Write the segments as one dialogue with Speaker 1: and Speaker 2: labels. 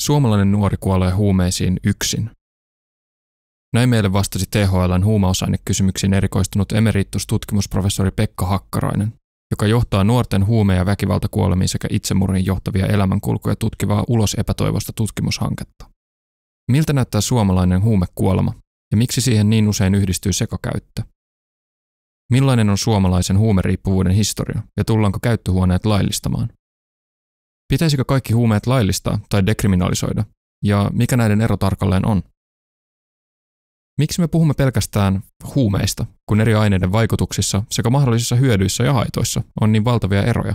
Speaker 1: Suomalainen nuori kuolee huumeisiin yksin. Näin meille vastasi THLn huumausainekysymyksiin erikoistunut emeritustutkimusprofessori Pekka Hakkarainen, joka johtaa nuorten huume- ja väkivaltakuolemiin sekä itsemurhiin johtavia elämänkulkuja tutkivaa ulos epätoivosta tutkimushanketta. Miltä näyttää suomalainen huumekuolema ja miksi siihen niin usein yhdistyy sekakäyttö? Millainen on suomalaisen huumeriippuvuuden historia ja tullaanko käyttöhuoneet laillistamaan? Pitäisikö kaikki huumeet laillistaa tai dekriminalisoida ja mikä näiden ero tarkalleen on? Miksi me puhumme pelkästään huumeista, kun eri aineiden vaikutuksissa sekä mahdollisissa hyödyissä ja haitoissa on niin valtavia eroja?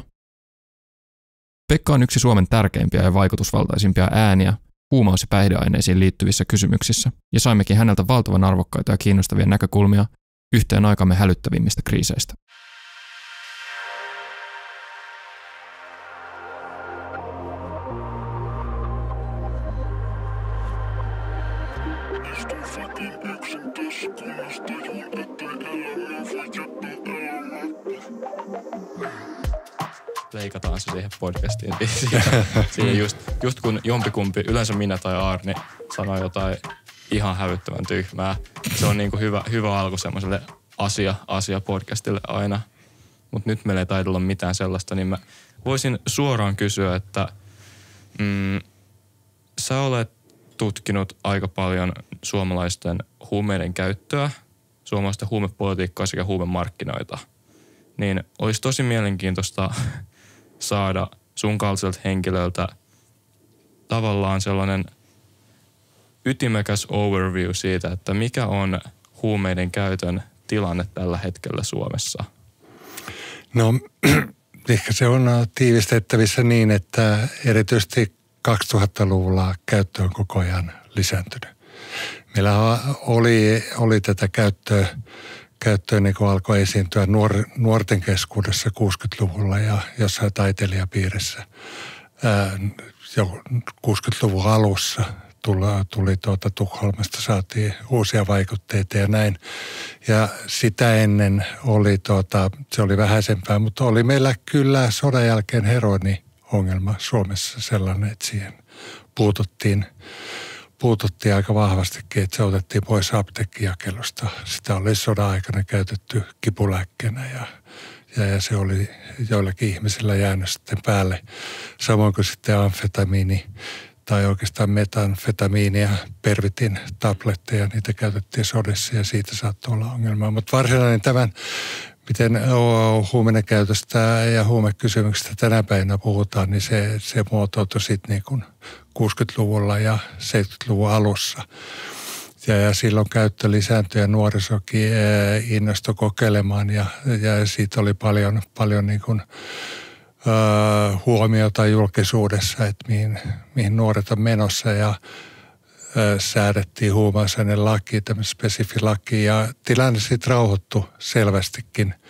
Speaker 1: Pekka on yksi Suomen tärkeimpiä ja vaikutusvaltaisimpia ääniä huumaus- ja päihdeaineisiin liittyvissä kysymyksissä, ja saimmekin häneltä valtavan arvokkaita ja kiinnostavia näkökulmia yhteen aikamme hälyttävimmistä kriiseistä.
Speaker 2: Leikataan se siihen podcastiin. siihen just, just kun jompikumpi, yleensä minä tai Arni, sanoo jotain ihan hävyttävän tyhmää. Se on niin kuin hyvä, hyvä alku semmoiselle asia, asia podcastille aina. Mutta nyt meillä ei taida olla mitään sellaista, niin mä voisin suoraan kysyä, että mm, sä olet tutkinut aika paljon suomalaisten huumeiden käyttöä, suomalaisten huumepolitiikkaa sekä huumemarkkinoita. Niin olisi tosi mielenkiintoista saada sun kaltaiselta henkilöltä tavallaan sellainen ytimekäs overview siitä, että mikä on huumeiden käytön tilanne tällä hetkellä Suomessa?
Speaker 3: No ehkä se on tiivistettävissä niin, että erityisesti 2000-luvulla käyttö on koko ajan lisääntynyt. Meillä oli, oli tätä käyttöä käyttöön niin kuin alkoi esiintyä nuor, nuorten keskuudessa 60-luvulla ja jossain taiteilijapiirissä ää, jo 60-luvun alussa tuli, tuli tuota Tukholmasta, saatiin uusia vaikutteita ja näin. Ja sitä ennen oli, tuota, se oli vähäisempää, mutta oli meillä kyllä sodan jälkeen heroini ongelma Suomessa sellainen, että siihen puututtiin puututtiin aika vahvastikin, että se otettiin pois apteekkijakelusta. Sitä oli sodan aikana käytetty kipulääkkeenä ja, ja, ja se oli joillakin ihmisillä jäänyt sitten päälle. Samoin kuin sitten amfetamiini tai oikeastaan metanfetamiini ja pervitin tabletteja, niitä käytettiin sodissa ja siitä saattoi olla ongelmaa. Mutta varsinainen tämän, miten huumeiden käytöstä ja huumekysymyksistä tänä päivänä puhutaan, niin se, se muotoutui sitten niin kuin 60-luvulla ja 70-luvun alussa. Ja, ja silloin käyttö lisääntyi ja nuorisokin innostui kokeilemaan ja, ja siitä oli paljon, paljon niin kuin, äh, huomiota julkisuudessa, että mihin, mihin nuoret on menossa ja säädettiin huumausaineen laki, tämmöinen spesifi laki ja tilanne sitten rauhoittui selvästikin –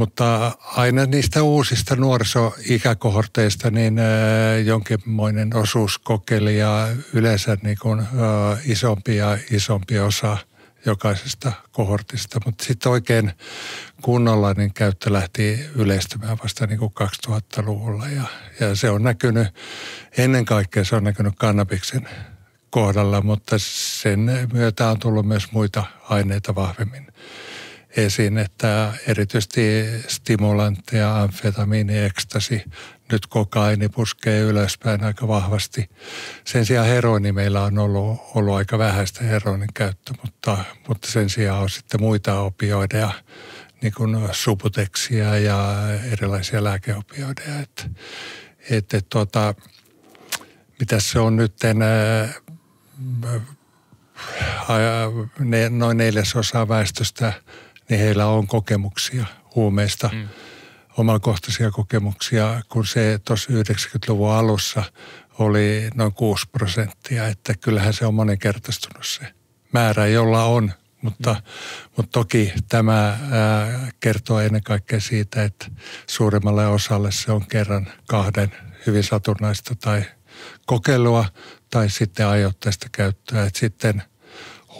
Speaker 3: mutta aina niistä uusista nuorisoikäkohorteista niin jonkinmoinen osuus kokeili ja yleensä niin kuin, isompi ja isompi osa jokaisesta kohortista. Mutta sitten oikein kunnolla niin käyttö lähti yleistymään vasta niin kuin 2000-luvulla ja, ja se on näkynyt, ennen kaikkea se on näkynyt kannabiksen kohdalla, mutta sen myötä on tullut myös muita aineita vahvemmin esiin, että erityisesti stimulantteja, amfetamiini, ekstasi, nyt kokaini puskee ylöspäin aika vahvasti. Sen sijaan heroini meillä on ollut, ollut aika vähäistä heroinin käyttö, mutta, mutta sen sijaan on sitten muita opioideja, niin kuin subuteksia ja erilaisia lääkeopioideja. Että, että tuota, mitä se on nyt noin neljäsosa väestöstä niin heillä on kokemuksia huumeista, mm. omakohtaisia kokemuksia, kun se tuossa 90-luvun alussa oli noin 6 prosenttia, että kyllähän se on moninkertaistunut se määrä, jolla on, mutta, mm. mutta toki tämä ää, kertoo ennen kaikkea siitä, että suuremmalle osalle se on kerran kahden hyvin satunnaista tai kokeilua tai sitten ajoitteista käyttöä. Että sitten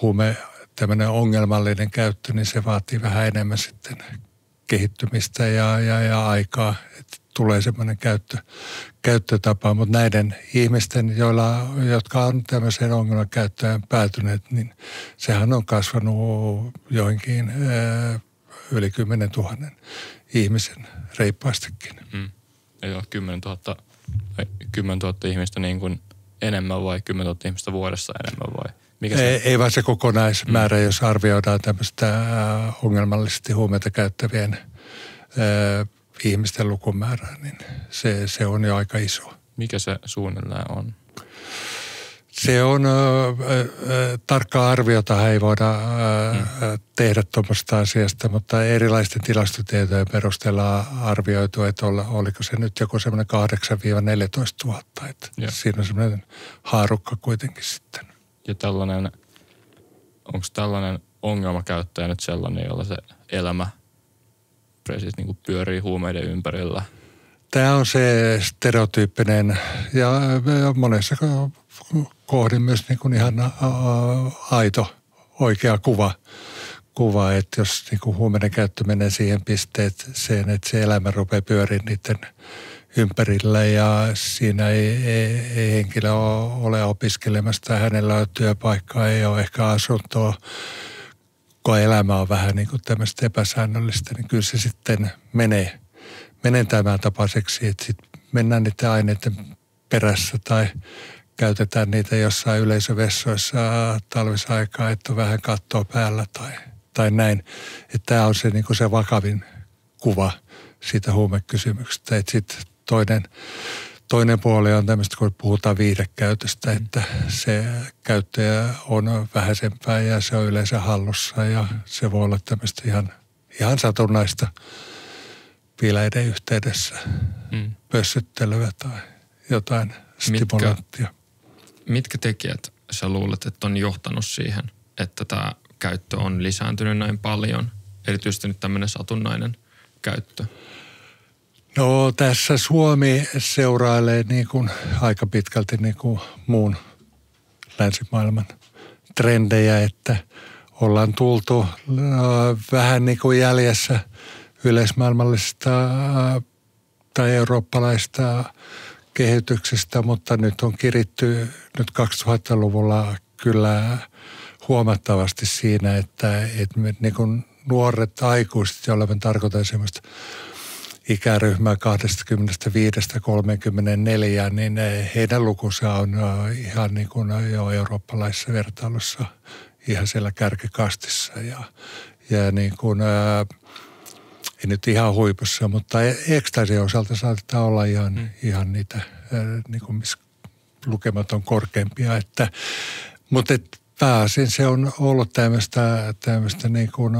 Speaker 3: huume tämmöinen ongelmallinen käyttö, niin se vaatii vähän enemmän sitten kehittymistä ja, ja, ja aikaa. Et tulee semmoinen käyttö, käyttötapa. Mutta näiden ihmisten, joilla, jotka on tämmöiseen ongelmakäyttöön päätyneet, niin sehän on kasvanut joinkin yli 10 000 ihmisen reippaastikin. Mm.
Speaker 2: Joo, 10 000, 10 000 ihmistä niin kuin enemmän vai 10 000 ihmistä vuodessa enemmän vai?
Speaker 3: Mikä se? Ei, ei vaan se kokonaismäärä, mm. jos arvioidaan tämmöistä ongelmallisesti huumeita käyttävien äh, ihmisten lukumäärää, niin se, se on jo aika iso.
Speaker 2: Mikä se suunnilleen on?
Speaker 3: Se on, äh, tarkkaa arviota ei voida äh, mm. tehdä tuommoista asiasta, mutta erilaisten tilastotietojen perusteella arvioitu, että olla, oliko se nyt joku semmoinen 8-14 000. Että siinä on semmoinen haarukka kuitenkin sitten.
Speaker 2: Ja tällainen, onko tällainen ongelmakäyttäjä nyt sellainen, jolla se elämä siis niin kuin pyörii huumeiden ympärillä?
Speaker 3: Tämä on se stereotyyppinen ja monessa kohdin myös niin kuin ihan aito, oikea kuva, kuva että jos niin kuin huumeiden käyttö menee siihen pisteeseen, että se elämä rupeaa pyöriin niiden ympärillä ja siinä ei, ei, ei henkilö ole opiskelemassa hänellä on työpaikkaa, ei ole ehkä asuntoa, kun elämä on vähän niin kuin tämmöistä epäsäännöllistä, niin kyllä se sitten menee, menee tämän tapaiseksi, että sitten mennään niiden aineiden perässä tai käytetään niitä jossain yleisövessoissa talvisaikaa, että on vähän kattoa päällä tai, tai näin. Että tämä on se, niin kuin se vakavin kuva siitä huumekysymyksestä. Että sitten toinen, toinen puoli on tämmöistä, kun puhutaan viidekäytöstä, että se käyttäjä on vähäisempää ja se on yleensä hallussa ja se voi olla tämmöistä ihan, ihan satunnaista bileiden yhteydessä mm. pössyttelyä tai jotain stimulanttia.
Speaker 4: Mitkä, mitkä tekijät sä luulet, että on johtanut siihen, että tämä käyttö on lisääntynyt näin paljon, erityisesti nyt tämmöinen satunnainen käyttö?
Speaker 3: No tässä Suomi seurailee niin kuin aika pitkälti niin kuin muun länsimaailman trendejä, että ollaan tultu äh, vähän niin kuin jäljessä yleismaailmallisesta äh, tai eurooppalaista kehityksestä, mutta nyt on kiritty nyt 2000-luvulla kyllä huomattavasti siinä, että, että me niin kuin nuoret aikuiset, joilla me tarkoitan semmoista ikäryhmää 25-34, niin heidän lukunsa on ihan niin kuin jo eurooppalaisessa vertailussa ihan siellä kärkikastissa ja, ja niin kuin, ää, ei nyt ihan huipussa, mutta e-, ekstasin osalta saattaa olla ihan, mm. ihan niitä, ää, niin kuin missä lukemat on korkeampia, että, mutta et pääasin se on ollut tämmöistä, tämmöistä niin kuin,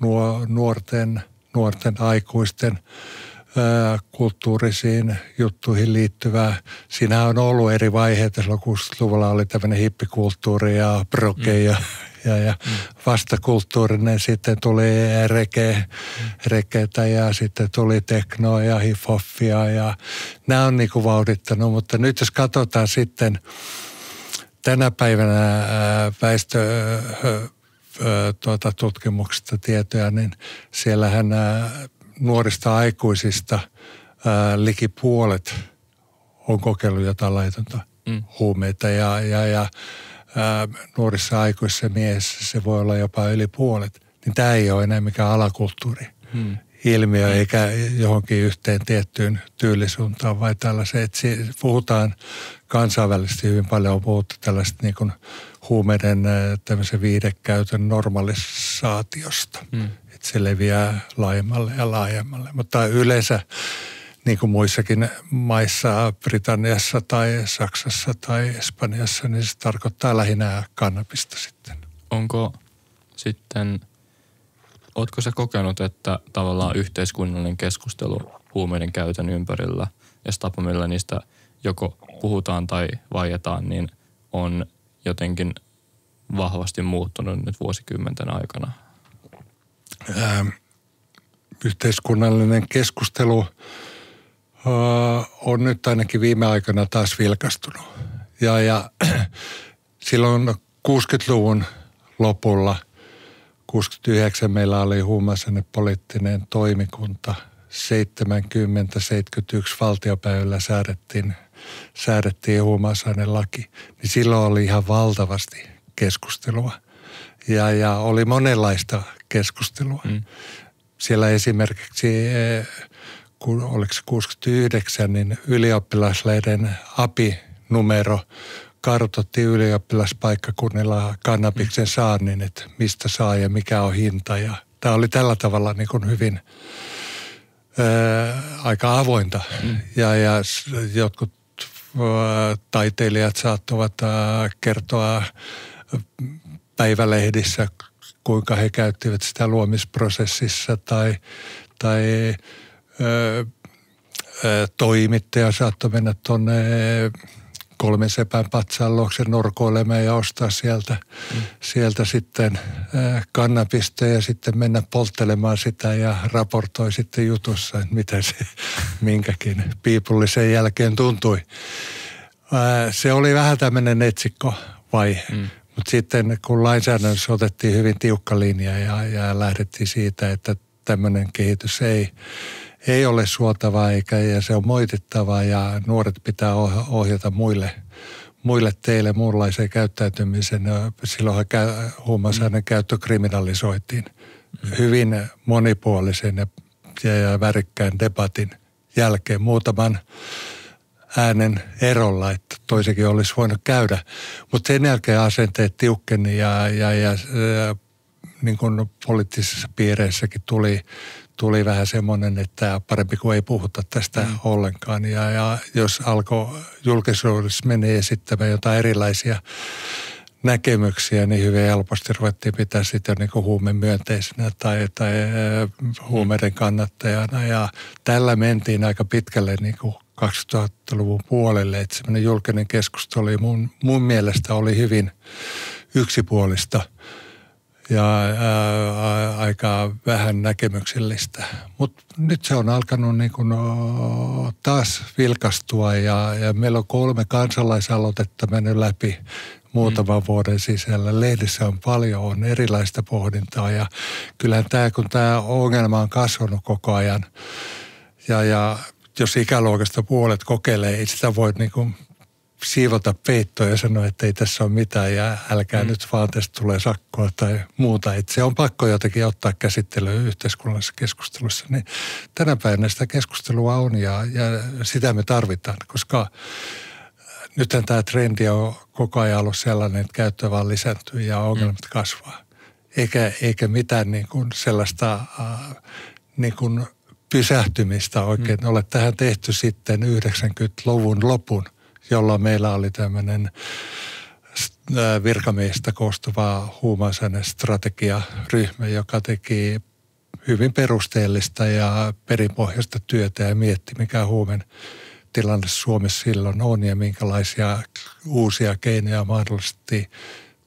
Speaker 3: nuo, nuorten – nuorten aikuisten kulttuurisiin juttuihin liittyvää. Siinä on ollut eri vaiheita. Silloin 60-luvulla oli tämmöinen hippikulttuuri ja proke mm. Ja, ja, vastakulttuurinen. Sitten tuli reke, reketä ja sitten tuli teknoa ja hifoffia ja nämä on niinku vauhdittanut. Mutta nyt jos katsotaan sitten tänä päivänä väestö tuota, tutkimuksista tietoja, niin siellähän nuorista aikuisista liki puolet on kokeillut jotain laitonta mm. huumeita ja, ja, ja ää, nuorissa aikuisissa mies se voi olla jopa yli puolet. Niin tämä ei ole enää mikään alakulttuuri. Mm ilmiö eikä johonkin yhteen tiettyyn tyylisuuntaan vai tällaiseen. Että puhutaan kansainvälisesti hyvin paljon on puhuttu tällaista niin kuin huumeiden tämmöisen viidekäytön normalisaatiosta. Mm. Että se leviää laajemmalle ja laajemmalle. Mutta yleensä niin kuin muissakin maissa, Britanniassa tai Saksassa tai Espanjassa, niin se tarkoittaa lähinnä kannabista sitten.
Speaker 2: Onko sitten, ootko se kokenut, että tavallaan yhteiskunnallinen keskustelu huumeiden käytön ympärillä ja tapa, millä niistä joko puhutaan tai vaietaan, niin on jotenkin vahvasti muuttunut nyt vuosikymmenten aikana?
Speaker 3: Ähm, yhteiskunnallinen keskustelu on nyt ainakin viime aikoina taas vilkastunut. Ja, ja silloin 60-luvun lopulla, 69 meillä oli poliittinen toimikunta, valtiopäivillä säädettiin, säädettiin laki, niin silloin oli ihan valtavasti keskustelua. Ja, ja oli monenlaista keskustelua. Mm. Siellä esimerkiksi, oliko se 69, niin ylioppilaslehden API-numero kartoitti ylioppilaspaikkakunnilla kannabiksen saannin, että mistä saa ja mikä on hinta. Ja tämä oli tällä tavalla niin kuin hyvin ää, eh, aika avointa. Mm. Ja, ja jotkut ää, eh, taiteilijat saattoivat ää, kertoa päivälehdissä, kuinka he käyttivät sitä luomisprosessissa tai, tai toimittaja saattoi mennä tuonne kolmen sepän patsaan luokse norkoilemaan ja ostaa sieltä, mm. sieltä sitten kannabista ja sitten mennä polttelemaan sitä ja raportoi sitten jutussa, että mitä se minkäkin piipullisen jälkeen tuntui. Se oli vähän tämmöinen etsikko vai mm. Mutta sitten kun lainsäädännössä otettiin hyvin tiukka linja ja, ja lähdettiin siitä, että tämmöinen kehitys ei, ei ole suotavaa eikä ja se on moitittavaa ja nuoret pitää ohjata muille, muille teille muunlaiseen käyttäytymiseen. Silloinhan huumausaineen käyttö kriminalisoitiin hyvin monipuolisen ja, ja, värikkään debatin jälkeen muutaman äänen erolla, että toisekin olisi voinut käydä. Mutta sen jälkeen asenteet tiukkeni ja, ja, ja, ja niin kuin poliittisissa piireissäkin tuli, tuli vähän semmoinen, että parempi kuin ei puhuta tästä mm. ollenkaan. Ja, ja jos alkoi julkisuudessa menee esittämään jotain erilaisia näkemyksiä, niin hyvin helposti ruvettiin pitää sitä niin huumen myönteisenä tai, tai huumeiden kannattajana. Ja tällä mentiin aika pitkälle niin kuin 2000-luvun puolelle, että semmoinen julkinen keskustelu oli mun, mun mielestä oli hyvin yksipuolista ja ää, aika vähän näkemyksellistä. Mutta nyt se on alkanut niin kun, o, taas vilkastua ja, ja meillä on kolme kansalaisaloitetta mennyt läpi muutaman mm. vuoden sisällä. Lehdissä on paljon, on erilaista pohdintaa ja kyllähän tämä, kun tämä ongelma on kasvanut koko ajan ja, ja jos ikäluokasta puolet kokeilee, ei sitä voi niin kuin siivota peittoa ja sanoa, että ei tässä ole mitään ja älkää mm. nyt vaan tästä tulee sakkoa tai muuta. Että se on pakko jotenkin ottaa käsittelyyn yhteiskunnallisessa keskustelussa. Niin tänä päivänä sitä keskustelua on ja, ja sitä me tarvitaan, koska nythän tämä trendi on koko ajan ollut sellainen, että käyttö vaan lisääntyy ja ongelmat mm. kasvaa. Eikä, eikä mitään niin kuin sellaista äh, niin kuin pysähtymistä oikein mm. ole tähän tehty sitten 90-luvun lopun, jolloin meillä oli tämmöinen virkamiestä koostuva huumausaine strategiaryhmä, joka teki hyvin perusteellista ja perinpohjaista työtä ja mietti, mikä huumen tilanne Suomessa silloin on ja minkälaisia uusia keinoja mahdollisesti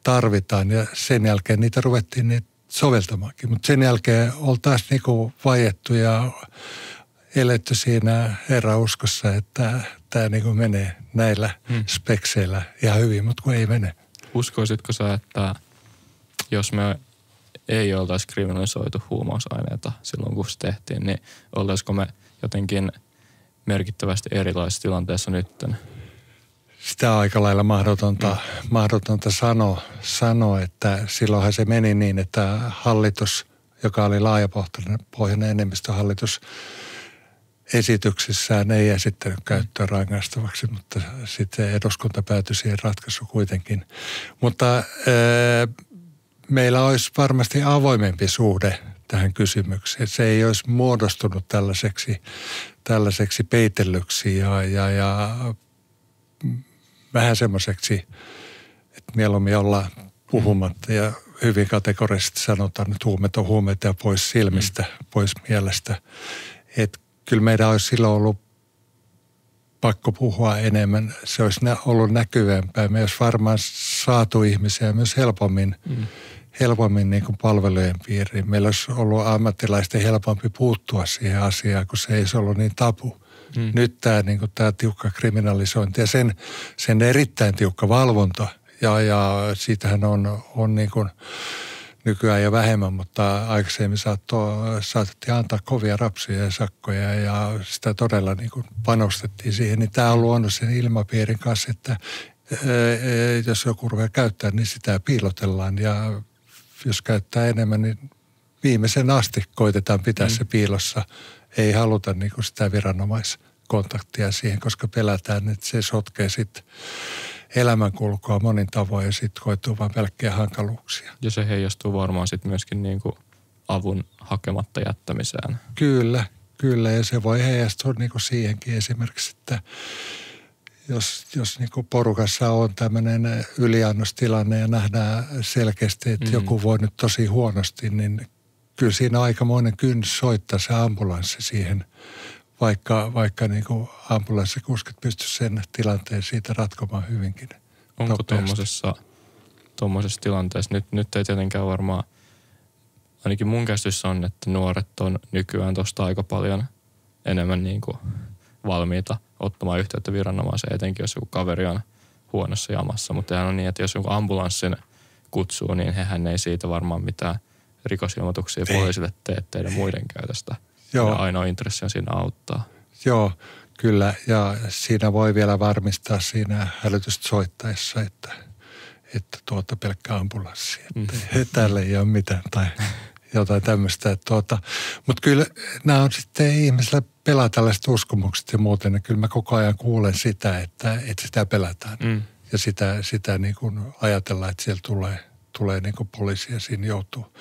Speaker 3: tarvitaan. Ja sen jälkeen niitä ruvettiin niitä soveltamaankin. Mutta sen jälkeen oltaisiin niinku vajettu ja eletty siinä eräuskossa, että tämä niinku menee näillä hmm. spekseillä ihan hyvin, mutta kun ei mene.
Speaker 2: Uskoisitko sä, että jos me ei oltaisi kriminalisoitu huumausaineita silloin, kun se tehtiin, niin oltaisiko me jotenkin merkittävästi erilaisessa tilanteessa nytten?
Speaker 3: sitä on aika lailla mahdotonta, mm. mahdotonta sanoa, sanoa, että silloinhan se meni niin, että hallitus, joka oli laajapohjainen enemmistöhallitus, esityksissään ei esittänyt käyttöä rangaistavaksi, mutta sitten eduskunta päätyi siihen ratkaisu kuitenkin. Mutta äh, meillä olisi varmasti avoimempi suhde tähän kysymykseen. Se ei olisi muodostunut tällaiseksi, tällaiseksi peitellyksi ja, ja, ja vähän semmoiseksi, että mieluummin olla puhumatta ja hyvin kategorisesti sanotaan, että huumeet on huumeita ja pois silmistä, mm. pois mielestä. Että kyllä meidän olisi silloin ollut pakko puhua enemmän. Se olisi ollut näkyvämpää. Me olisi varmaan saatu ihmisiä myös helpommin, mm. helpommin niin kuin palvelujen piiriin. Meillä olisi ollut ammattilaisten helpompi puuttua siihen asiaan, kun se ei olisi ollut niin tapu. Mm. Nyt tämä, niin kuin, tämä tiukka kriminalisointi ja sen, sen erittäin tiukka valvonta ja, ja siitähän on, on niin kuin nykyään jo vähemmän, mutta aikaisemmin saattoi, saatettiin antaa kovia rapsia ja sakkoja ja sitä todella niin kuin panostettiin siihen. Niin tämä on luonut sen ilmapiirin kanssa, että jos joku ruveaa käyttää, niin sitä piilotellaan ja jos käyttää enemmän, niin viimeisen asti koitetaan pitää mm. se piilossa. Ei haluta niin kuin sitä viranomaiskontaktia siihen, koska pelätään, että se sotkee sitten elämänkulkua monin tavoin ja sitten koituu vain pelkkiä hankaluuksia.
Speaker 2: Ja se heijastuu varmaan sitten myöskin niin kuin avun hakematta jättämiseen.
Speaker 3: Kyllä, kyllä ja se voi heijastua niin kuin siihenkin esimerkiksi, että jos, jos niin kuin porukassa on tämmöinen yliannostilanne ja nähdään selkeästi, että mm. joku voi nyt tosi huonosti, niin kyllä siinä aikamoinen kynnys soittaa se ambulanssi siihen, vaikka, vaikka niin kuin ambulanssikuskit pystyisivät sen tilanteen siitä ratkomaan hyvinkin.
Speaker 2: Onko tuommoisessa, tuommoisessa tilanteessa, nyt, nyt ei tietenkään varmaan, ainakin mun käsitys on, että nuoret on nykyään tuosta aika paljon enemmän niin kuin valmiita ottamaan yhteyttä viranomaiseen, etenkin jos joku kaveri on huonossa jamassa. Mutta sehän on niin, että jos joku ambulanssin kutsuu, niin hehän ei siitä varmaan mitään rikosilmoituksia ei. poliisille tee teidän muiden käytöstä. Joo. Ja ainoa intressi on siinä auttaa.
Speaker 3: Joo, kyllä. Ja siinä voi vielä varmistaa siinä hälytystä soittaessa, että, että tuota pelkkä ambulanssi. Että mm. tälle ei ole mitään tai jotain tämmöistä. Tuota, mutta kyllä nämä on sitten ihmisillä pelaa tällaiset uskomukset ja muuten. Ja kyllä mä koko ajan kuulen sitä, että, että sitä pelätään. Mm. Ja sitä, sitä niin kuin ajatellaan, että siellä tulee, tulee niin kuin poliisi ja siinä joutuu,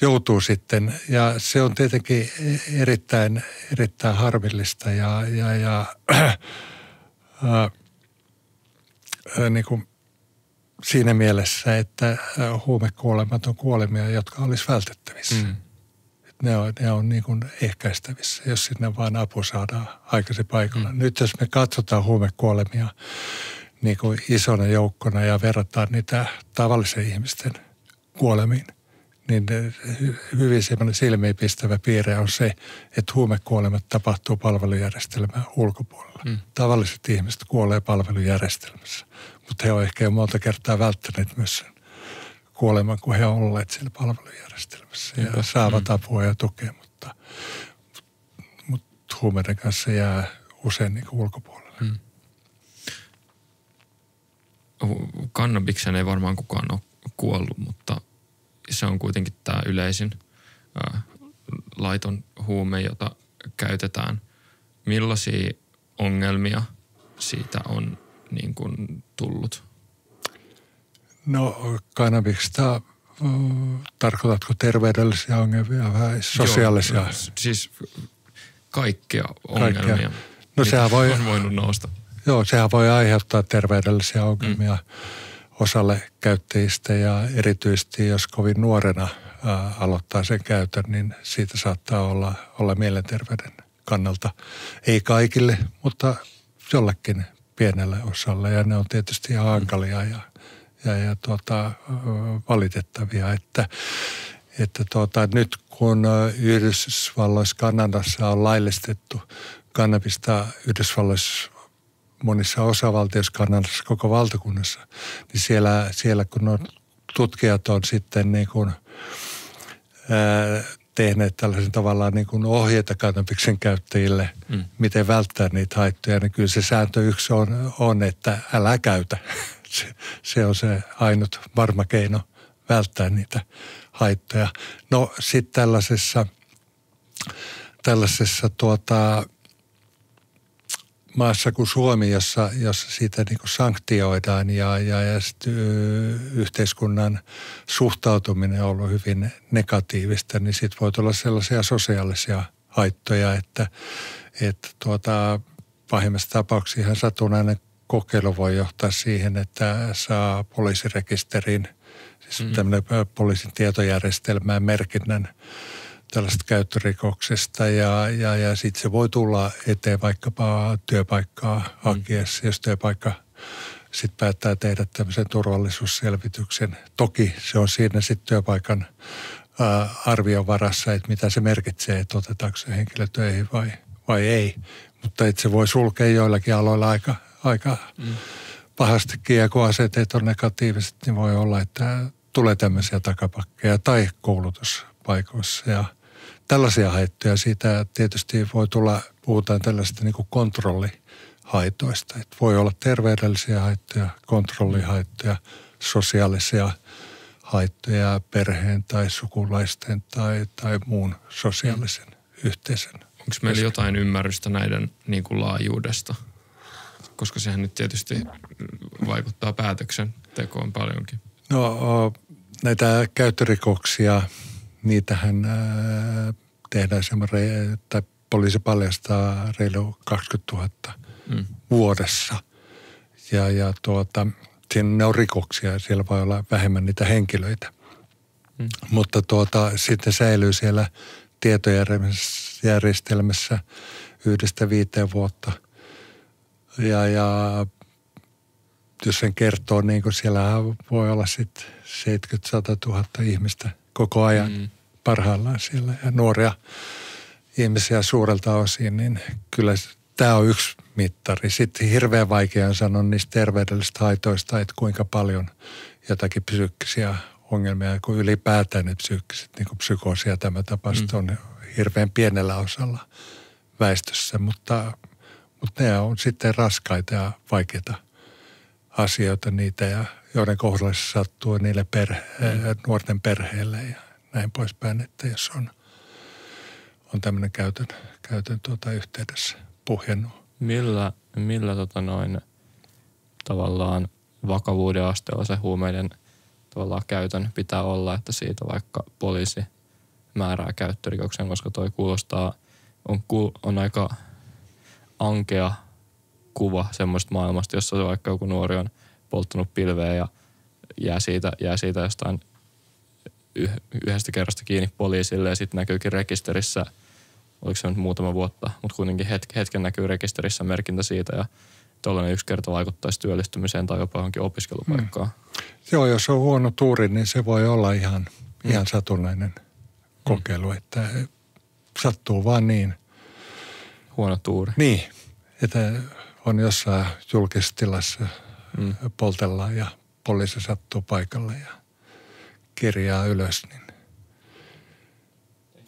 Speaker 3: joutuu sitten. Ja se on tietenkin erittäin, erittäin harmillista ja, ja, ja äh, äh, niin kuin siinä mielessä, että huumekuolemat on kuolemia, jotka olisi vältettävissä. Mm ne on, ne on niin kuin ehkäistävissä, jos sinne vaan apu saadaan aikaisin paikalla. Mm. Nyt jos me katsotaan huumekuolemia niin kuin isona joukkona ja verrataan niitä tavallisen ihmisten kuolemiin, niin hyvin semmoinen silmiinpistävä piirre on se, että huumekuolemat tapahtuu palvelujärjestelmän ulkopuolella. Mm. Tavalliset ihmiset kuolee palvelujärjestelmässä, mutta he on ehkä jo monta kertaa välttäneet myös sen kuoleman, kun he ovat olleet siellä palvelujärjestelmässä ja saavat mm. apua ja tukea, mutta, mutta huumeiden kanssa jää usein niin ulkopuolelle. Mm.
Speaker 4: Kannabiksen ei varmaan kukaan ole kuollut, mutta se on kuitenkin tämä yleisin ää, laiton huume, jota käytetään. Millaisia ongelmia siitä on niin kuin tullut?
Speaker 3: No kannabista tarkoitatko terveydellisiä ongelmia vai sosiaalisia? Joo,
Speaker 4: siis kaikkia ongelmia, kaikkea.
Speaker 3: No sehän voi,
Speaker 4: on voinut nousta.
Speaker 3: Joo, sehän voi aiheuttaa terveydellisiä ongelmia mm. Osalle käyttäjistä ja erityisesti jos kovin nuorena aloittaa sen käytön, niin siitä saattaa olla, olla mielenterveyden kannalta. Ei kaikille, mutta jollekin pienelle osalle ja ne on tietysti ihan hankalia ja ja, ja tuota, valitettavia, että, että tuota, nyt kun Yhdysvalloissa, Kanadassa on laillistettu kannabista Yhdysvalloissa monissa osavaltioissa, Kanadassa, koko valtakunnassa, niin siellä, siellä kun on, tutkijat on sitten niin kuin, ää, tehneet tällaisen tavallaan niin kuin ohjeita kannabiksen käyttäjille, mm. miten välttää niitä haittoja, niin kyllä se sääntö yksi on, on että älä käytä se, se on se ainut varma keino välttää niitä haittoja. No sitten tällaisessa, tällaisessa tuota, maassa kuin Suomi, jossa, jossa siitä niin kuin sanktioidaan ja, ja, ja yhteiskunnan suhtautuminen on ollut hyvin negatiivista, niin sitten voi tulla sellaisia sosiaalisia haittoja, että, että tuota, pahimmassa tapauksessa ihan satunnainen kokeilu voi johtaa siihen, että saa poliisirekisterin, siis mm. tämmöinen poliisin tietojärjestelmään merkinnän tällaista käyttörikoksesta ja, ja, ja sitten se voi tulla eteen vaikkapa työpaikkaa hakiessa, mm. jos työpaikka sitten päättää tehdä tämmöisen turvallisuusselvityksen. Toki se on siinä sitten työpaikan ää, arvion varassa, että mitä se merkitsee, että otetaanko se henkilö töihin vai, vai ei. Mutta että se voi sulkea joillakin aloilla aika, aika mm. pahastikin ja kun asenteet on negatiiviset, niin voi olla, että tulee tämmöisiä takapakkeja tai koulutuspaikoissa ja tällaisia haittoja. Siitä tietysti voi tulla, puhutaan tällaista niin kuin kontrollihaitoista. Että voi olla terveydellisiä haittoja, kontrollihaittoja, sosiaalisia haittoja perheen tai sukulaisten tai, tai muun sosiaalisen yhteisön.
Speaker 4: Onko meillä jotain ymmärrystä näiden niin kuin laajuudesta? Koska sehän nyt tietysti vaikuttaa päätöksentekoon paljonkin.
Speaker 3: No näitä käyttörikoksia, niitähän tehdään semmoinen, että poliisi paljastaa reilu 20 000 mm. vuodessa. Ja, ja tuota, siinä ne on rikoksia, siellä voi olla vähemmän niitä henkilöitä. Mm. Mutta tuota, sitten säilyy siellä tietojärjestelmässä yhdestä viiteen vuotta. Ja, ja jos sen kertoo, niin kuin siellä voi olla sitten 70 000 ihmistä koko ajan mm. parhaillaan siellä ja nuoria ihmisiä suurelta osin, niin kyllä tämä on yksi mittari. Sitten hirveän vaikea on sanoa niistä terveydellisistä haitoista, että kuinka paljon jotakin psyykkisiä ongelmia, kun ylipäätään ne psyykkiset, niin kuin psykoosia tämä tapaus mm. on hirveän pienellä osalla väestössä, mutta, mutta ne on sitten raskaita ja vaikeita asioita niitä, ja joiden kohdalla se sattuu niille perhe, mm. nuorten perheille ja näin poispäin, että jos on, on tämmöinen käytön, käytön tuota yhteydessä puhjennut.
Speaker 2: Millä, millä tota noin, tavallaan vakavuuden asteella se huumeiden tavallaan käytön pitää olla, että siitä vaikka poliisi määrää käyttörikoksen, koska toi kuulostaa, on, on aika ankea kuva semmoista maailmasta, jossa vaikka joku nuori on polttanut pilveä ja jää siitä, jää siitä jostain yhdestä kerrasta kiinni poliisille ja sitten näkyykin rekisterissä, oliko se nyt muutama vuotta, mutta kuitenkin hetken, hetken näkyy rekisterissä merkintä siitä ja tuollainen yksi kerta vaikuttaisi työllistymiseen tai jopa johonkin opiskelupaikkaan. Hmm.
Speaker 3: Joo, jos on huono tuuri, niin se voi olla ihan, hmm. ihan satunnainen kokeilu, hmm. että sattuu vaan niin.
Speaker 2: Huono tuuri.
Speaker 3: Niin, että on jossain julkisessa tilassa mm. poltellaan ja poliisi sattuu paikalle ja kirjaa ylös, niin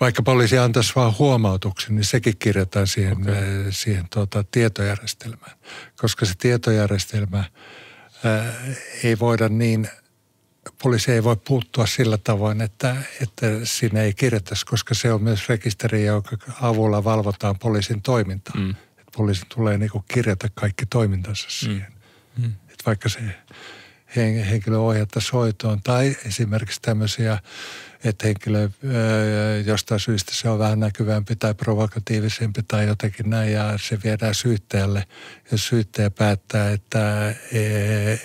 Speaker 3: vaikka poliisi antaisi vain huomautuksen, niin sekin kirjataan siihen, okay. siihen tuota, tietojärjestelmään. Koska se tietojärjestelmä ää, ei voida niin, poliisi ei voi puuttua sillä tavoin, että, että siinä ei kirjattaisi, koska se on myös rekisteri, jonka avulla valvotaan poliisin toimintaa. Mm. Poliisin tulee niin kirjata kaikki toimintansa siihen. Mm. Mm. Että vaikka se henkilö ohjattaisiin hoitoon tai esimerkiksi tämmöisiä että henkilö jostain syystä se on vähän näkyvämpi tai provokatiivisempi tai jotenkin näin ja se viedään syyttäjälle. Jos syyttäjä päättää, että ei,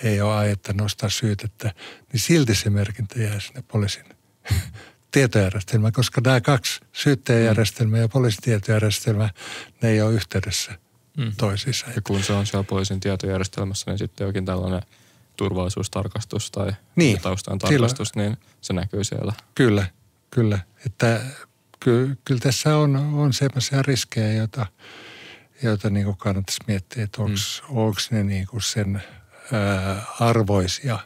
Speaker 3: ei ole aihetta nostaa syytettä, niin silti se merkintä jää sinne poliisin tietojärjestelmään, koska nämä kaksi, syyttäjäjärjestelmä ja poliisin tietojärjestelmä, ne ei ole yhteydessä mm. toisiinsa.
Speaker 2: Ja kun se on siellä poliisin tietojärjestelmässä, niin sitten jokin tällainen – turvallisuustarkastus tai
Speaker 3: niin,
Speaker 2: taustan tarkastus, niin se näkyy siellä.
Speaker 3: Kyllä, kyllä. Että kyllä, kyllä tässä on, on sellaisia riskejä, joita, joita niin kuin kannattaisi miettiä, että onko mm. ne niin kuin sen ää, arvoisia.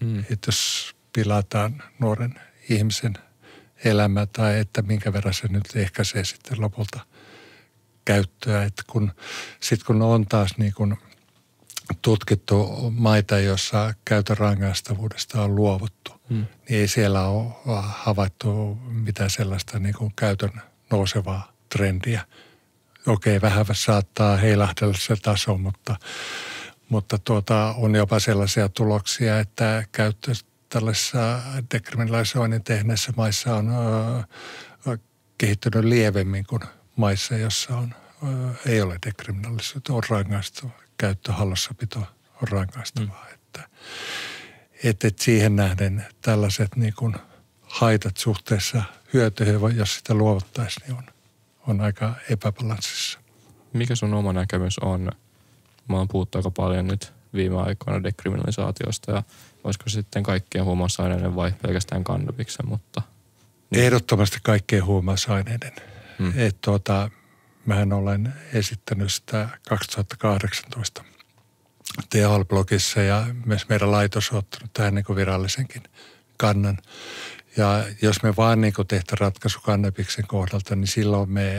Speaker 3: Mm. Että jos pilataan nuoren ihmisen elämä tai että minkä verran se nyt ehkäisee sitten lopulta käyttöä. Että kun, sitten kun on taas niin kuin – tutkittu maita, joissa käytön rangaistavuudesta on luovuttu, hmm. niin ei siellä ole havaittu mitään sellaista niin kuin käytön nousevaa trendiä. Okei, vähän saattaa heilahdella se taso, mutta, mutta tuota, on jopa sellaisia tuloksia, että käyttö tällaisessa dekriminalisoinnin tehneessä maissa on ö, kehittynyt lievemmin kuin maissa, jossa on, ö, ei ole dekriminalisoitu, on rangaistu käyttöhallussapito on rangaistavaa. Mm. Että, et, et siihen nähden tällaiset niin kuin haitat suhteessa hyötyihin, jos sitä luovuttaisiin, niin on, on aika epäbalanssissa.
Speaker 2: Mikä sun oma näkemys on? Mä oon puhuttu aika paljon nyt viime aikoina dekriminalisaatiosta ja olisiko sitten kaikkien huumausaineiden vai pelkästään kannabiksen, mutta...
Speaker 3: Niin. Ehdottomasti kaikkien huumausaineiden. Hmm. Et tuota, Mähän olen esittänyt sitä 2018 THL-blogissa ja myös meidän laitos on ottanut tähän niin virallisenkin kannan. Ja jos me vaan niin tehtäisiin ratkaisu kannabiksen kohdalta, niin silloin me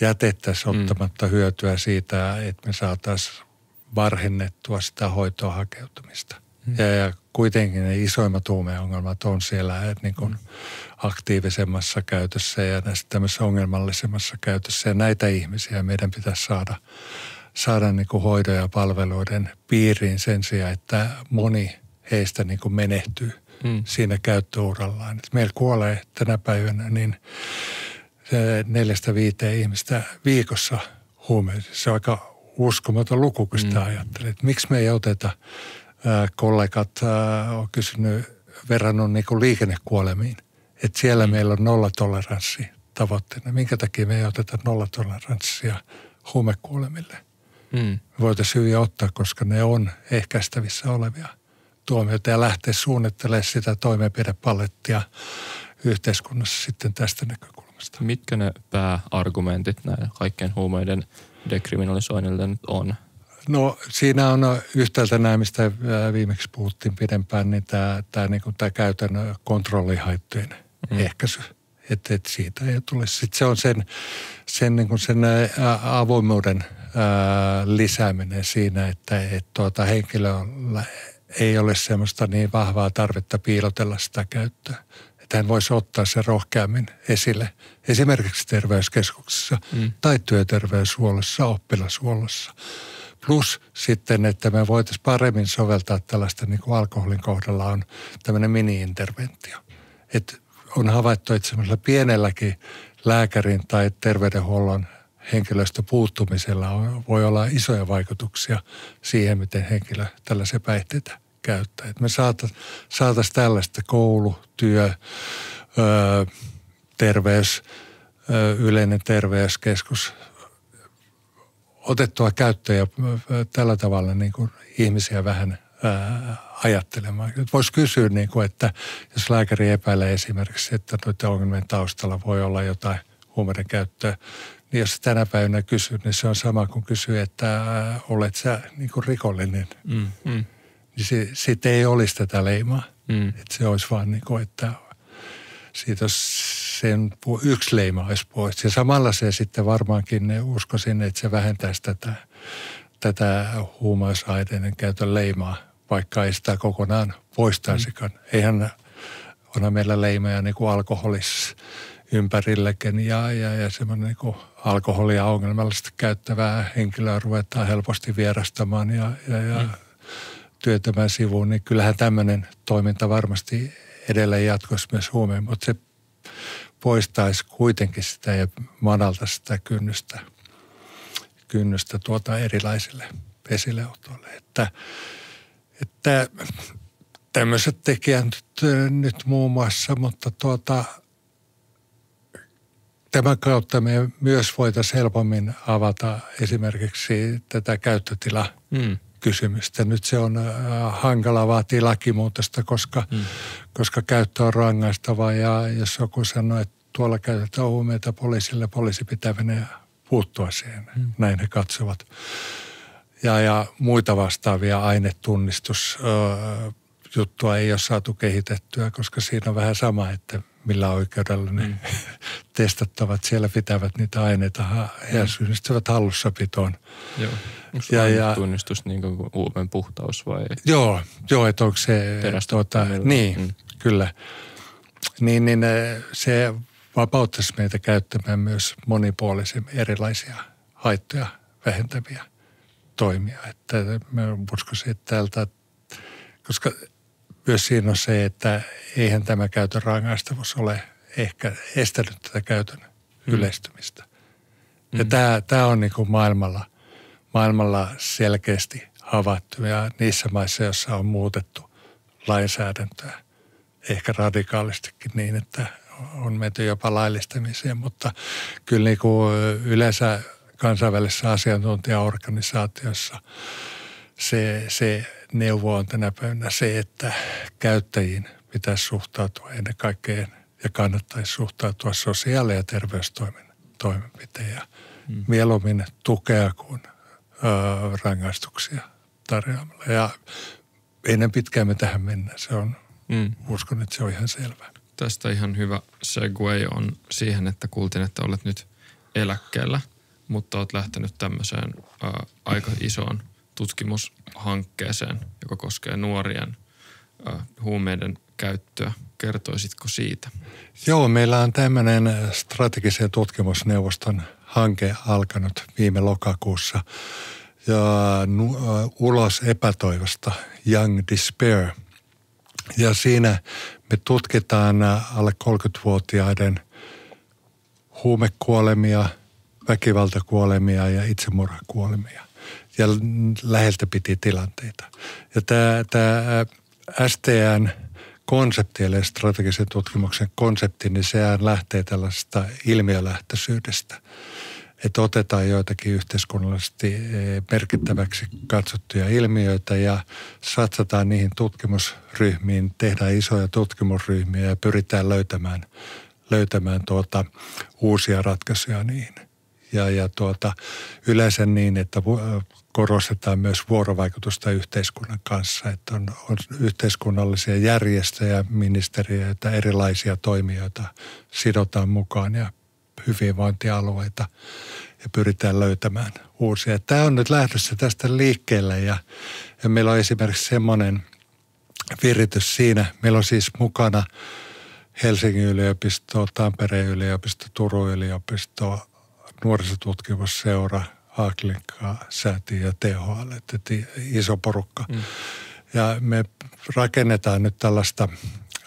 Speaker 3: jätettäisiin mm. ottamatta mm. hyötyä siitä, että me saataisiin varhennettua sitä hoitoa hakeutumista. Mm. Ja, ja kuitenkin ne isoimmat huumeongelmat on siellä että niin kuin mm. aktiivisemmassa käytössä ja näissä tämmöisessä ongelmallisemmassa käytössä. Ja näitä ihmisiä meidän pitäisi saada, saada niin kuin hoidon ja palveluiden piiriin sen sijaan, että moni heistä niin kuin menehtyy mm. siinä käyttöurallaan. Et meillä kuolee tänä päivänä niin neljästä viiteen ihmistä viikossa huumeisiin. Se on aika uskomaton luku, kun sitä mm. ajattelee. Miksi me ei oteta, kollegat on kysynyt, verrannut niin kuin liikennekuolemiin. Että siellä mm. meillä on nollatoleranssi tavoitteena. Minkä takia me ei oteta nollatoleranssia huumekuolemille? Mm. Voitaisiin hyvin ottaa, koska ne on ehkäistävissä olevia tuomioita ja lähteä suunnittelemaan sitä toimenpidepalettia yhteiskunnassa sitten tästä näkökulmasta.
Speaker 2: Mitkä ne pääargumentit näiden kaikkien huumeiden dekriminalisoinnille nyt on?
Speaker 3: No siinä on yhtäältä nämä, mistä viimeksi puhuttiin pidempään, niin tämä, tämä, niin kuin tämä käytön kontrollihaittojen mm. ehkäisy. Että et siitä ei tule. Sitten se on sen, sen, niin kuin sen avoimuuden ää, lisääminen siinä, että et tuota, henkilöllä ei ole semmoista niin vahvaa tarvetta piilotella sitä käyttöä. Että hän voisi ottaa se rohkeammin esille esimerkiksi terveyskeskuksessa mm. tai työterveyshuollossa, oppilashuollossa. Plus sitten, että me voitaisiin paremmin soveltaa tällaista, niin kuin alkoholin kohdalla on tämmöinen mini-interventio. Että on havaittu, että semmoisella pienelläkin lääkärin tai terveydenhuollon henkilöstö puuttumisella on, voi olla isoja vaikutuksia siihen, miten henkilö tällaisia päihteitä käyttää. Että me saataisiin saatais tällaista koulu, työ, ö, terveys, ö, yleinen terveyskeskus otettua käyttöön ja tällä tavalla niin kuin ihmisiä vähän ää, ajattelemaan. Voisi kysyä, niin kuin, että jos lääkäri epäilee esimerkiksi, että noiden ongelmien taustalla voi olla jotain huumeiden käyttöä, niin jos tänä päivänä kysyy, niin se on sama kuin kysyy, että olet sä niin kuin rikollinen. Mm, mm niin sitten ei olisi tätä leimaa. Mm. Että se olisi vaan niin kuin, että siitä sen yksi leima olisi pois. Ja samalla se sitten varmaankin uskoisin, että se vähentäisi tätä, tätä huumausaineiden käytön leimaa, vaikka ei sitä kokonaan poistaisikaan. Mm. Eihän onhan meillä leimoja niin kuin alkoholissa ympärilläkin ja, ja, ja semmoinen niin kuin alkoholia ongelmallisesti käyttävää henkilöä ruvetaan helposti vierastamaan ja, ja, ja mm työttömän sivuun, niin kyllähän tämmöinen toiminta varmasti edelleen jatkoisi myös huomioon, mutta se poistaisi kuitenkin sitä ja madaltaisi sitä kynnystä, kynnystä tuota erilaisille esilleotoille. Että, että tämmöiset tekijät nyt, muun muassa, mutta tuota, tämän kautta me myös voitaisiin helpommin avata esimerkiksi tätä käyttötila mm kysymystä. Nyt se on äh, hankala vaatii lakimuutosta, koska, mm. koska käyttö on rangaistavaa ja jos joku sanoo, että tuolla käytetään huumeita poliisille, poliisi pitää mennä puuttua siihen. Mm. Näin he katsovat. Ja, ja muita vastaavia ainetunnistusjuttua ei ole saatu kehitettyä, koska siinä on vähän sama, että millä oikeudella ne mm. testattavat siellä pitävät niitä aineita ja mm. syyllistyvät hallussapitoon.
Speaker 2: Joo. Onko ja, ja, tunnistus niin kuin uuden puhtaus vai?
Speaker 3: Joo, joo että onko se... Tuota, niin, mm. kyllä. Niin, niin eh, se vapauttaisi meitä käyttämään myös monipuolisia erilaisia haittoja vähentäviä toimia. Että mä uskoisin, että täältä, koska myös siinä on se, että eihän tämä käytön rangaistavuus ole ehkä estänyt tätä käytön mm. yleistymistä. Mm. Ja tämä, tämä on niin kuin maailmalla maailmalla selkeästi havaittu ja niissä maissa, joissa on muutettu lainsäädäntöä ehkä radikaalistikin niin, että on menty jopa laillistamiseen, mutta kyllä niin kuin yleensä kansainvälisessä asiantuntijaorganisaatiossa se, se neuvo on tänä päivänä se, että käyttäjiin pitäisi suhtautua ennen kaikkea ja kannattaisi suhtautua sosiaali- ja terveystoimenpiteen ja mm. mieluummin tukea kuin rangaistuksia tarjoamalla. Ja ennen pitkään me tähän mennään. Se on Mm. Uskon, että se on ihan selvää.
Speaker 4: Tästä ihan hyvä segue on siihen, että kuultiin, että olet nyt eläkkeellä, mutta olet lähtenyt tämmöiseen ää, aika isoon tutkimushankkeeseen, joka koskee nuorien huumeiden käyttöä. Kertoisitko siitä?
Speaker 3: Joo, meillä on tämmöinen strategisen tutkimusneuvoston hanke alkanut viime lokakuussa. Ja ulos epätoivosta, Young Despair. Ja siinä me tutkitaan alle 30-vuotiaiden huumekuolemia, väkivaltakuolemia ja itsemurhakuolemia. Ja läheltä piti tilanteita. Ja tämä, tämä STN konsepti, eli strategisen tutkimuksen konsepti, niin sehän lähtee tällaista ilmiölähtöisyydestä. Että otetaan joitakin yhteiskunnallisesti eh, merkittäväksi katsottuja ilmiöitä ja satsataan niihin tutkimusryhmiin, tehdään isoja tutkimusryhmiä ja pyritään löytämään, löytämään tuota, uusia ratkaisuja niihin. Ja, ja tuota, yleensä niin, että korostetaan myös vuorovaikutusta yhteiskunnan kanssa, että on, on yhteiskunnallisia järjestöjä, ministeriöitä, erilaisia toimijoita sidotaan mukaan ja hyvinvointialueita ja pyritään löytämään uusia. Tämä on nyt lähdössä tästä liikkeelle ja, ja meillä on esimerkiksi semmoinen viritys siinä. Meillä on siis mukana Helsingin yliopisto, Tampereen yliopisto, Turun yliopisto, nuorisotutkimusseura – Haaklikka, Sääti ja THL, että iso porukka. Mm. Ja me rakennetaan nyt tällaista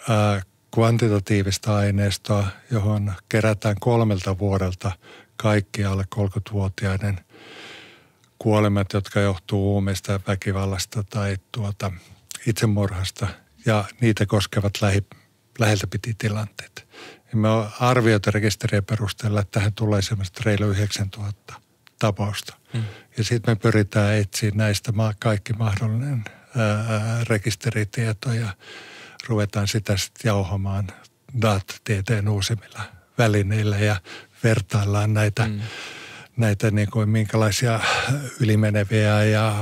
Speaker 3: ää, kvantitatiivista aineistoa, johon kerätään kolmelta vuodelta kaikki alle 30-vuotiaiden kuolemat, jotka johtuu huumeista, väkivallasta tai tuota, itsemurhasta ja niitä koskevat lähi, läheltä piti tilanteet. Ja me on arvioitu rekisterien perusteella, että tähän tulee semmoista reilu 9000 tapausta. Mm. Ja sitten me pyritään etsiä näistä kaikki mahdollinen ää, rekisteritieto ja ruvetaan sitä sitten jauhamaan datatieteen uusimmilla välineillä ja vertaillaan näitä, mm. näitä niin kuin minkälaisia ylimeneviä ja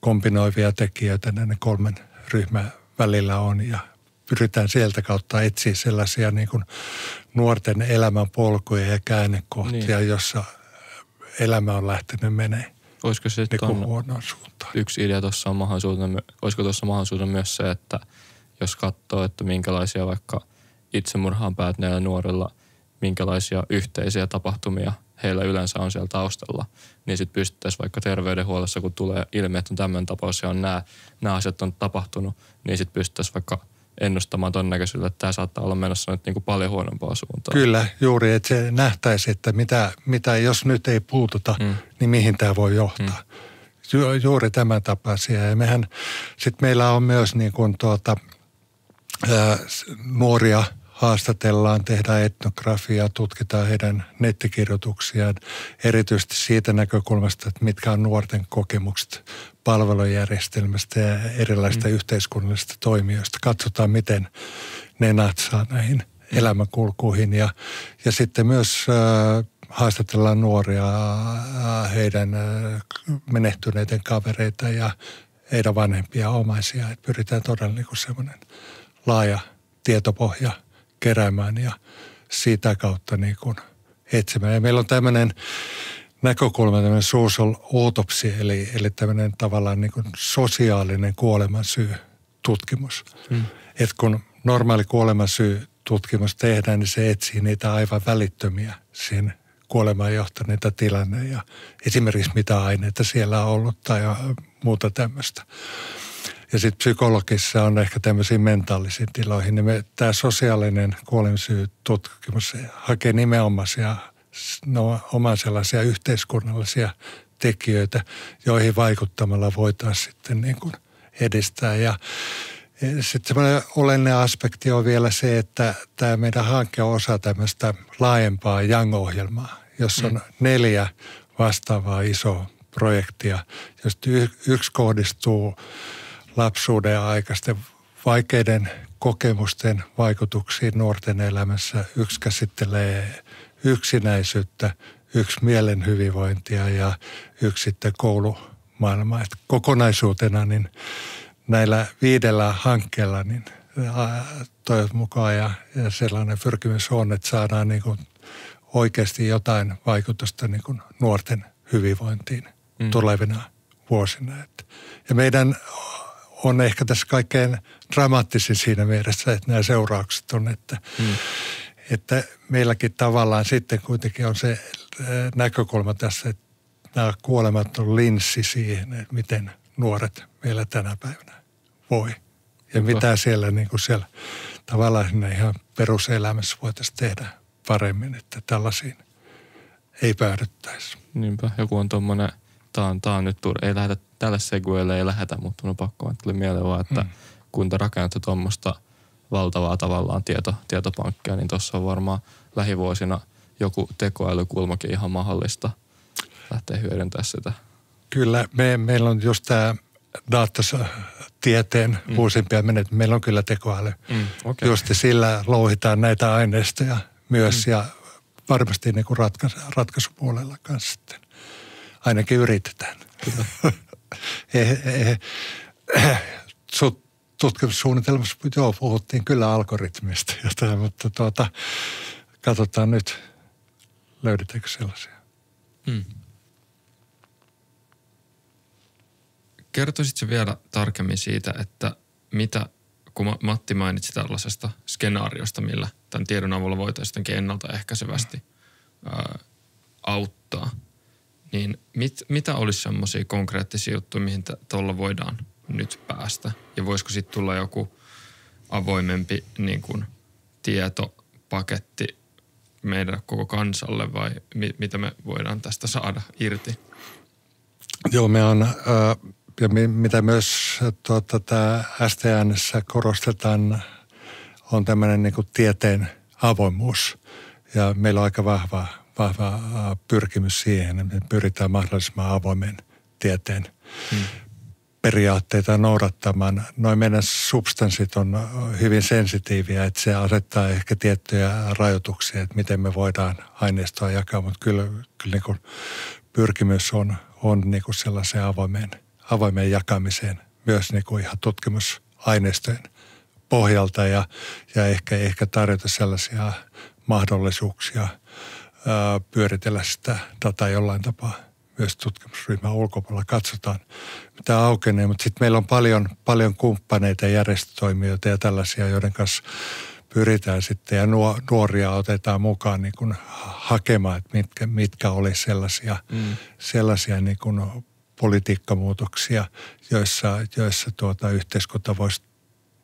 Speaker 3: kombinoivia tekijöitä näiden kolmen ryhmän välillä on ja pyritään sieltä kautta etsiä sellaisia niin kuin nuorten elämän polkuja ja käännekohtia, niin. jossa – elämä on lähtenyt menee
Speaker 2: Olisiko se
Speaker 3: niin huonoon suuntaan.
Speaker 2: Yksi idea tuossa on mahdollisuutena, olisiko tuossa mahdollisuutena myös se, että jos katsoo, että minkälaisia vaikka itsemurhaan päätyneillä nuorilla, minkälaisia yhteisiä tapahtumia heillä yleensä on siellä taustalla, niin sitten pystyttäisiin vaikka terveydenhuollossa, kun tulee ilmi, että on tämmöinen tapaus ja on nämä, nämä asiat on tapahtunut, niin sitten pystyttäisiin vaikka ennustamaan todennäköisyyttä, että tämä saattaa olla menossa nyt niin kuin paljon huonompaa suuntaan.
Speaker 3: Kyllä, juuri, että se nähtäisi, että mitä, mitä jos nyt ei puututa, mm. niin mihin tämä voi johtaa. Mm. Ju, juuri tämän tapaisia. Ja mehän, sitten meillä on myös niin kuin tuota, ää, nuoria – haastatellaan, tehdään etnografiaa, tutkitaan heidän nettikirjoituksiaan, erityisesti siitä näkökulmasta, että mitkä on nuorten kokemukset palvelujärjestelmästä ja erilaisista mm. yhteiskunnallisista toimijoista. Katsotaan, miten ne natsaa näihin elämänkulkuihin ja, ja sitten myös äh, haastatellaan nuoria, äh, heidän äh, menehtyneiden kavereita ja heidän vanhempia omaisia. Että pyritään todella niin semmoinen laaja tietopohja – keräämään ja sitä kautta niin kuin etsimään. Ja meillä on tämmöinen näkökulma, tämmöinen social autopsy, eli, eli tämmöinen tavallaan niin kuin sosiaalinen kuolemansyy tutkimus. Hmm. Että kun normaali kuolemansyy tutkimus tehdään, niin se etsii niitä aivan välittömiä siinä kuolemaan johtaneita tilanne ja esimerkiksi mitä aineita siellä on ollut tai muuta tämmöistä. Ja sitten psykologissa on ehkä tämmöisiin mentaalisiin tiloihin. Niin tämä sosiaalinen kuolemissyytutkimus hakee nimenomaisia, no, oman sellaisia yhteiskunnallisia tekijöitä, joihin vaikuttamalla voitaisiin sitten niin kuin edistää. Ja sitten semmoinen olennainen aspekti on vielä se, että tämä meidän hanke on osa tämmöistä laajempaa Young-ohjelmaa, jossa on mm. neljä vastaavaa isoa projektia, josta yksi kohdistuu lapsuuden aikaisten vaikeiden kokemusten vaikutuksiin nuorten elämässä. Yksi käsittelee yksinäisyyttä, yksi mielen hyvinvointia ja yksi sitten koulumaailmaa. Et kokonaisuutena niin näillä viidellä hankkeella niin toivot mukaan ja, ja sellainen pyrkimys on, että saadaan niin kuin oikeasti jotain vaikutusta niin kuin nuorten hyvinvointiin mm. tulevina vuosina. Ja meidän on ehkä tässä kaikkein dramaattisin siinä mielessä, että nämä seuraukset on, että, mm. Että meilläkin tavallaan sitten kuitenkin on se näkökulma tässä, että nämä kuolemat on linssi siihen, että miten nuoret meillä tänä päivänä voi. Ja Niinpä. mitä siellä, niin kuin siellä tavallaan siinä ihan peruselämässä voitaisiin tehdä paremmin, että tällaisiin ei päädyttäisi.
Speaker 2: Niinpä, joku on tuommoinen, tämä on, tää on nyt, ei lähdetä tälle seguelle ei lähetä, mutta on pakko, että tuli mieleen vaan, että hmm. kun te rakennatte tuommoista valtavaa tavallaan tieto, tietopankkia, niin tuossa on varmaan lähivuosina joku tekoälykulmakin ihan mahdollista lähteä hyödyntämään sitä.
Speaker 3: Kyllä, me, meillä on just tämä datatieteen mm. uusimpia menet. Meillä on kyllä tekoäly. Mm, okay. Just sillä louhitaan näitä aineistoja myös mm. ja varmasti niin kuin ratkaisu, ratkaisupuolella kanssa sitten. Ainakin yritetään. tutkimussuunnitelmassa joo, puhuttiin kyllä algoritmista, jotain, mutta tuota, katsotaan nyt, löydetäänkö sellaisia. Hmm.
Speaker 4: Kertoisitko vielä tarkemmin siitä, että mitä, kun Matti mainitsi tällaisesta skenaariosta, millä tämän tiedon avulla voitaisiin ennaltaehkäisevästi ää, auttaa – niin mit, mitä olisi semmoisia konkreettisia juttuja, mihin tuolla voidaan nyt päästä? Ja voisiko sitten tulla joku avoimempi niin kuin, tietopaketti meidän koko kansalle vai mi, mitä me voidaan tästä saada irti?
Speaker 3: Joo, me on, äh, ja mitä myös tuota, tämä STNssä korostetaan, on tämmöinen niin tieteen avoimuus. Ja meillä on aika vahva vahva pyrkimys siihen, että me pyritään mahdollisimman avoimen tieteen hmm. Periaatteita noudattamaan. Noin meidän substanssit on hyvin sensitiiviä, että se asettaa ehkä tiettyjä rajoituksia, että miten me voidaan aineistoa jakaa, mutta kyllä, kyllä niin kuin pyrkimys on, on niin kuin sellaiseen avoimeen, avoimeen jakamiseen myös niin kuin ihan tutkimusaineistojen pohjalta ja, ja ehkä, ehkä tarjota sellaisia mahdollisuuksia – pyöritellä sitä dataa jollain tapaa myös tutkimusryhmän ulkopuolella. Katsotaan, mitä aukenee, mutta sitten meillä on paljon, paljon kumppaneita ja järjestötoimijoita ja tällaisia, joiden kanssa pyritään sitten ja nuoria otetaan mukaan niin kuin hakemaan, että mitkä, mitkä oli sellaisia, mm. sellaisia niin kuin politiikkamuutoksia, joissa, joissa tuota yhteiskunta voisi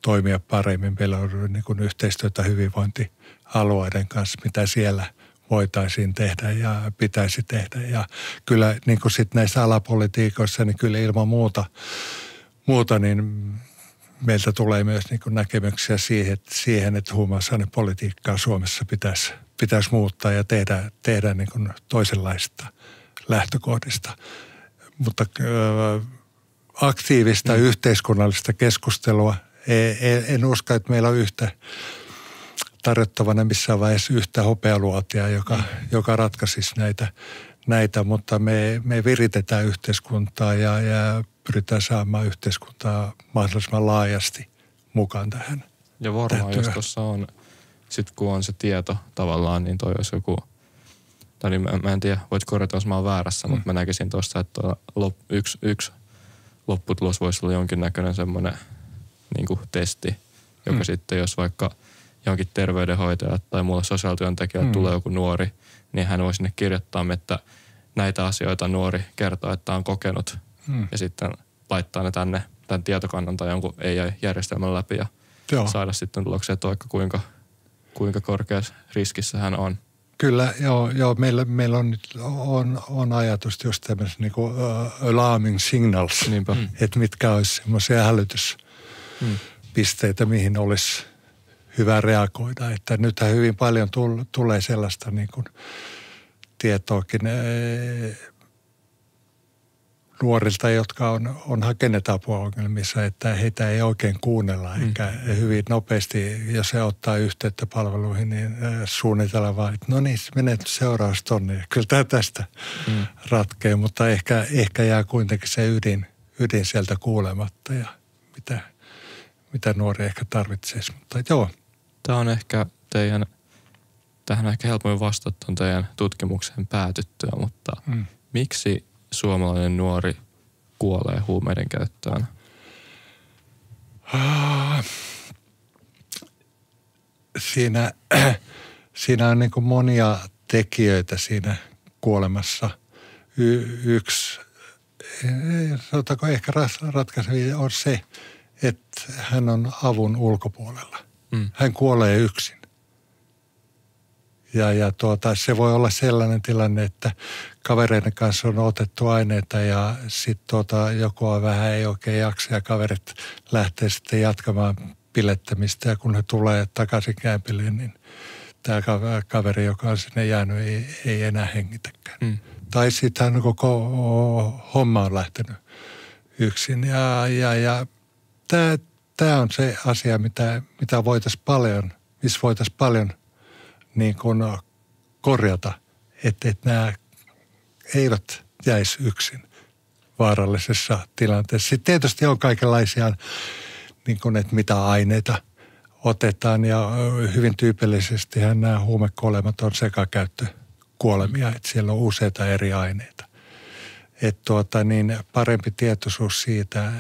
Speaker 3: toimia paremmin. Meillä on niin kuin yhteistyötä hyvinvointialueiden kanssa, mitä siellä – voitaisiin tehdä ja pitäisi tehdä. Ja kyllä niin kuin sitten näissä alapolitiikoissa, niin kyllä ilman muuta, muuta niin meiltä tulee myös niin kuin näkemyksiä siihen, että, siihen, että huumausainepolitiikkaa Suomessa pitäisi, pitäisi muuttaa ja tehdä, tehdä niin kuin toisenlaista lähtökohdista. Mutta äh, aktiivista mm. yhteiskunnallista keskustelua, en usko, että meillä on yhtä tarjottavana missään vaiheessa yhtä hopealuotia, joka, mm. joka ratkaisisi näitä, näitä mutta me, me viritetään yhteiskuntaa ja, ja pyritään saamaan yhteiskuntaa mahdollisimman laajasti mukaan tähän.
Speaker 2: Ja varmaan, jos tuossa on, sitten kun on se tieto tavallaan, niin toi olisi joku, tai niin mä, mä en tiedä, voit korjata, jos mä oon väärässä, mm. mutta mä näkisin tuossa, että lop, yksi, yksi lopputulos voisi olla jonkinnäköinen semmoinen niin testi, joka mm. sitten, jos vaikka – johonkin terveydenhoitajalle tai muulle sosiaalityöntekijälle mm. tulee joku nuori, niin hän voi sinne kirjoittaa, että näitä asioita nuori kertoo, että on kokenut. Mm. Ja sitten laittaa ne tänne tämän tietokannan tai jonkun AI-järjestelmän läpi ja Joo. saada sitten tuloksia, että vaikka kuinka, kuinka korkeassa riskissä hän on.
Speaker 3: Kyllä, joo, joo meillä, meillä on, on, on ajatus just tämmöistä niin kuin, uh, alarming signals, Niinpä. Mm. että mitkä olisi semmoisia hälytyspisteitä, mihin olisi hyvä reagoida. Että nythän hyvin paljon tulee sellaista niin kuin tietoakin nuorilta, jotka on, on hakeneet apua ongelmissa, että heitä ei oikein kuunnella, mm. eikä hyvin nopeasti, jos se ottaa yhteyttä palveluihin, niin suunnitella vaan, että no niin, menet seuraavaksi tonne. Kyllä tämä tästä mm. ratkee, mutta ehkä, ehkä jää kuitenkin se ydin, ydin sieltä kuulematta ja mitä, mitä nuori ehkä tarvitsisi. Mutta joo.
Speaker 2: Tämä on ehkä teidän, tähän on ehkä helpoin vastata teidän tutkimukseen päätyttyä, mutta mm. miksi suomalainen nuori kuolee huumeiden käyttöön?
Speaker 3: Siinä, siinä on niin monia tekijöitä siinä kuolemassa. Y- yksi, sanotaanko ehkä ratkaisevia on se, että hän on avun ulkopuolella. Mm. Hän kuolee yksin. Ja, ja tuota, se voi olla sellainen tilanne, että kavereiden kanssa on otettu aineita ja sitten tuota, joku on vähän ei oikein jaksa ja kaverit lähtee sitten jatkamaan pilettämistä ja kun he tulee takaisin kämpille, niin tämä kaveri, joka on sinne jäänyt, ei, ei enää hengitäkään. Mm. Tai sitten koko homma on lähtenyt yksin. Ja, ja, ja tämä, tämä on se asia, mitä, mitä voitaisiin paljon, missä voitaisiin paljon niin kuin korjata, että, että nämä eivät jäisi yksin vaarallisessa tilanteessa. Sitten tietysti on kaikenlaisia, niin kuin, että mitä aineita otetaan ja hyvin tyypillisesti nämä huumekuolemat on sekakäyttökuolemia, että siellä on useita eri aineita. Että tuota, niin parempi tietoisuus siitä,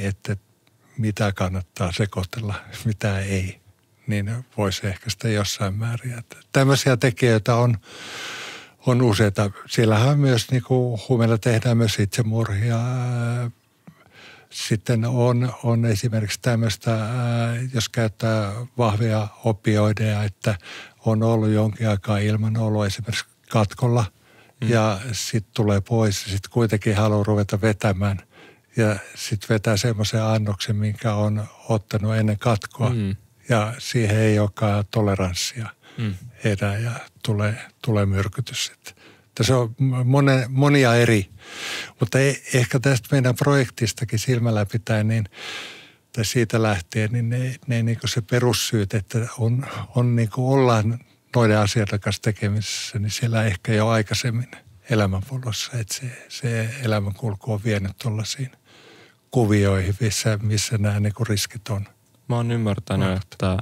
Speaker 3: että mitä kannattaa sekoitella, mitä ei, niin voisi ehkä sitä jossain määrin. Että tämmöisiä tekijöitä on, on useita. Siellähän myös niin kuin huumeilla tehdään myös itsemurhia. Sitten on, on esimerkiksi tämmöistä, jos käyttää vahvia opioideja, että on ollut jonkin aikaa ilman ollut esimerkiksi katkolla mm. ja sitten tulee pois ja sitten kuitenkin haluaa ruveta vetämään – ja sitten vetää semmoisen annoksen, minkä on ottanut ennen katkoa mm. ja siihen ei olekaan toleranssia mm. enää ja tulee, tulee myrkytys. Että tässä on monen, monia eri, mutta ei, ehkä tästä meidän projektistakin silmällä pitää, niin tai siitä lähtien, niin ne, ne niin se perussyyt, että on, on niin kuin ollaan noiden asioiden kanssa tekemisessä, niin siellä ehkä jo aikaisemmin elämänpolossa, että se, se elämänkulku on vienyt tuollaisiin kuvioihin, missä, missä nämä niin kuin riskit on.
Speaker 2: Mä oon ymmärtänyt, no. että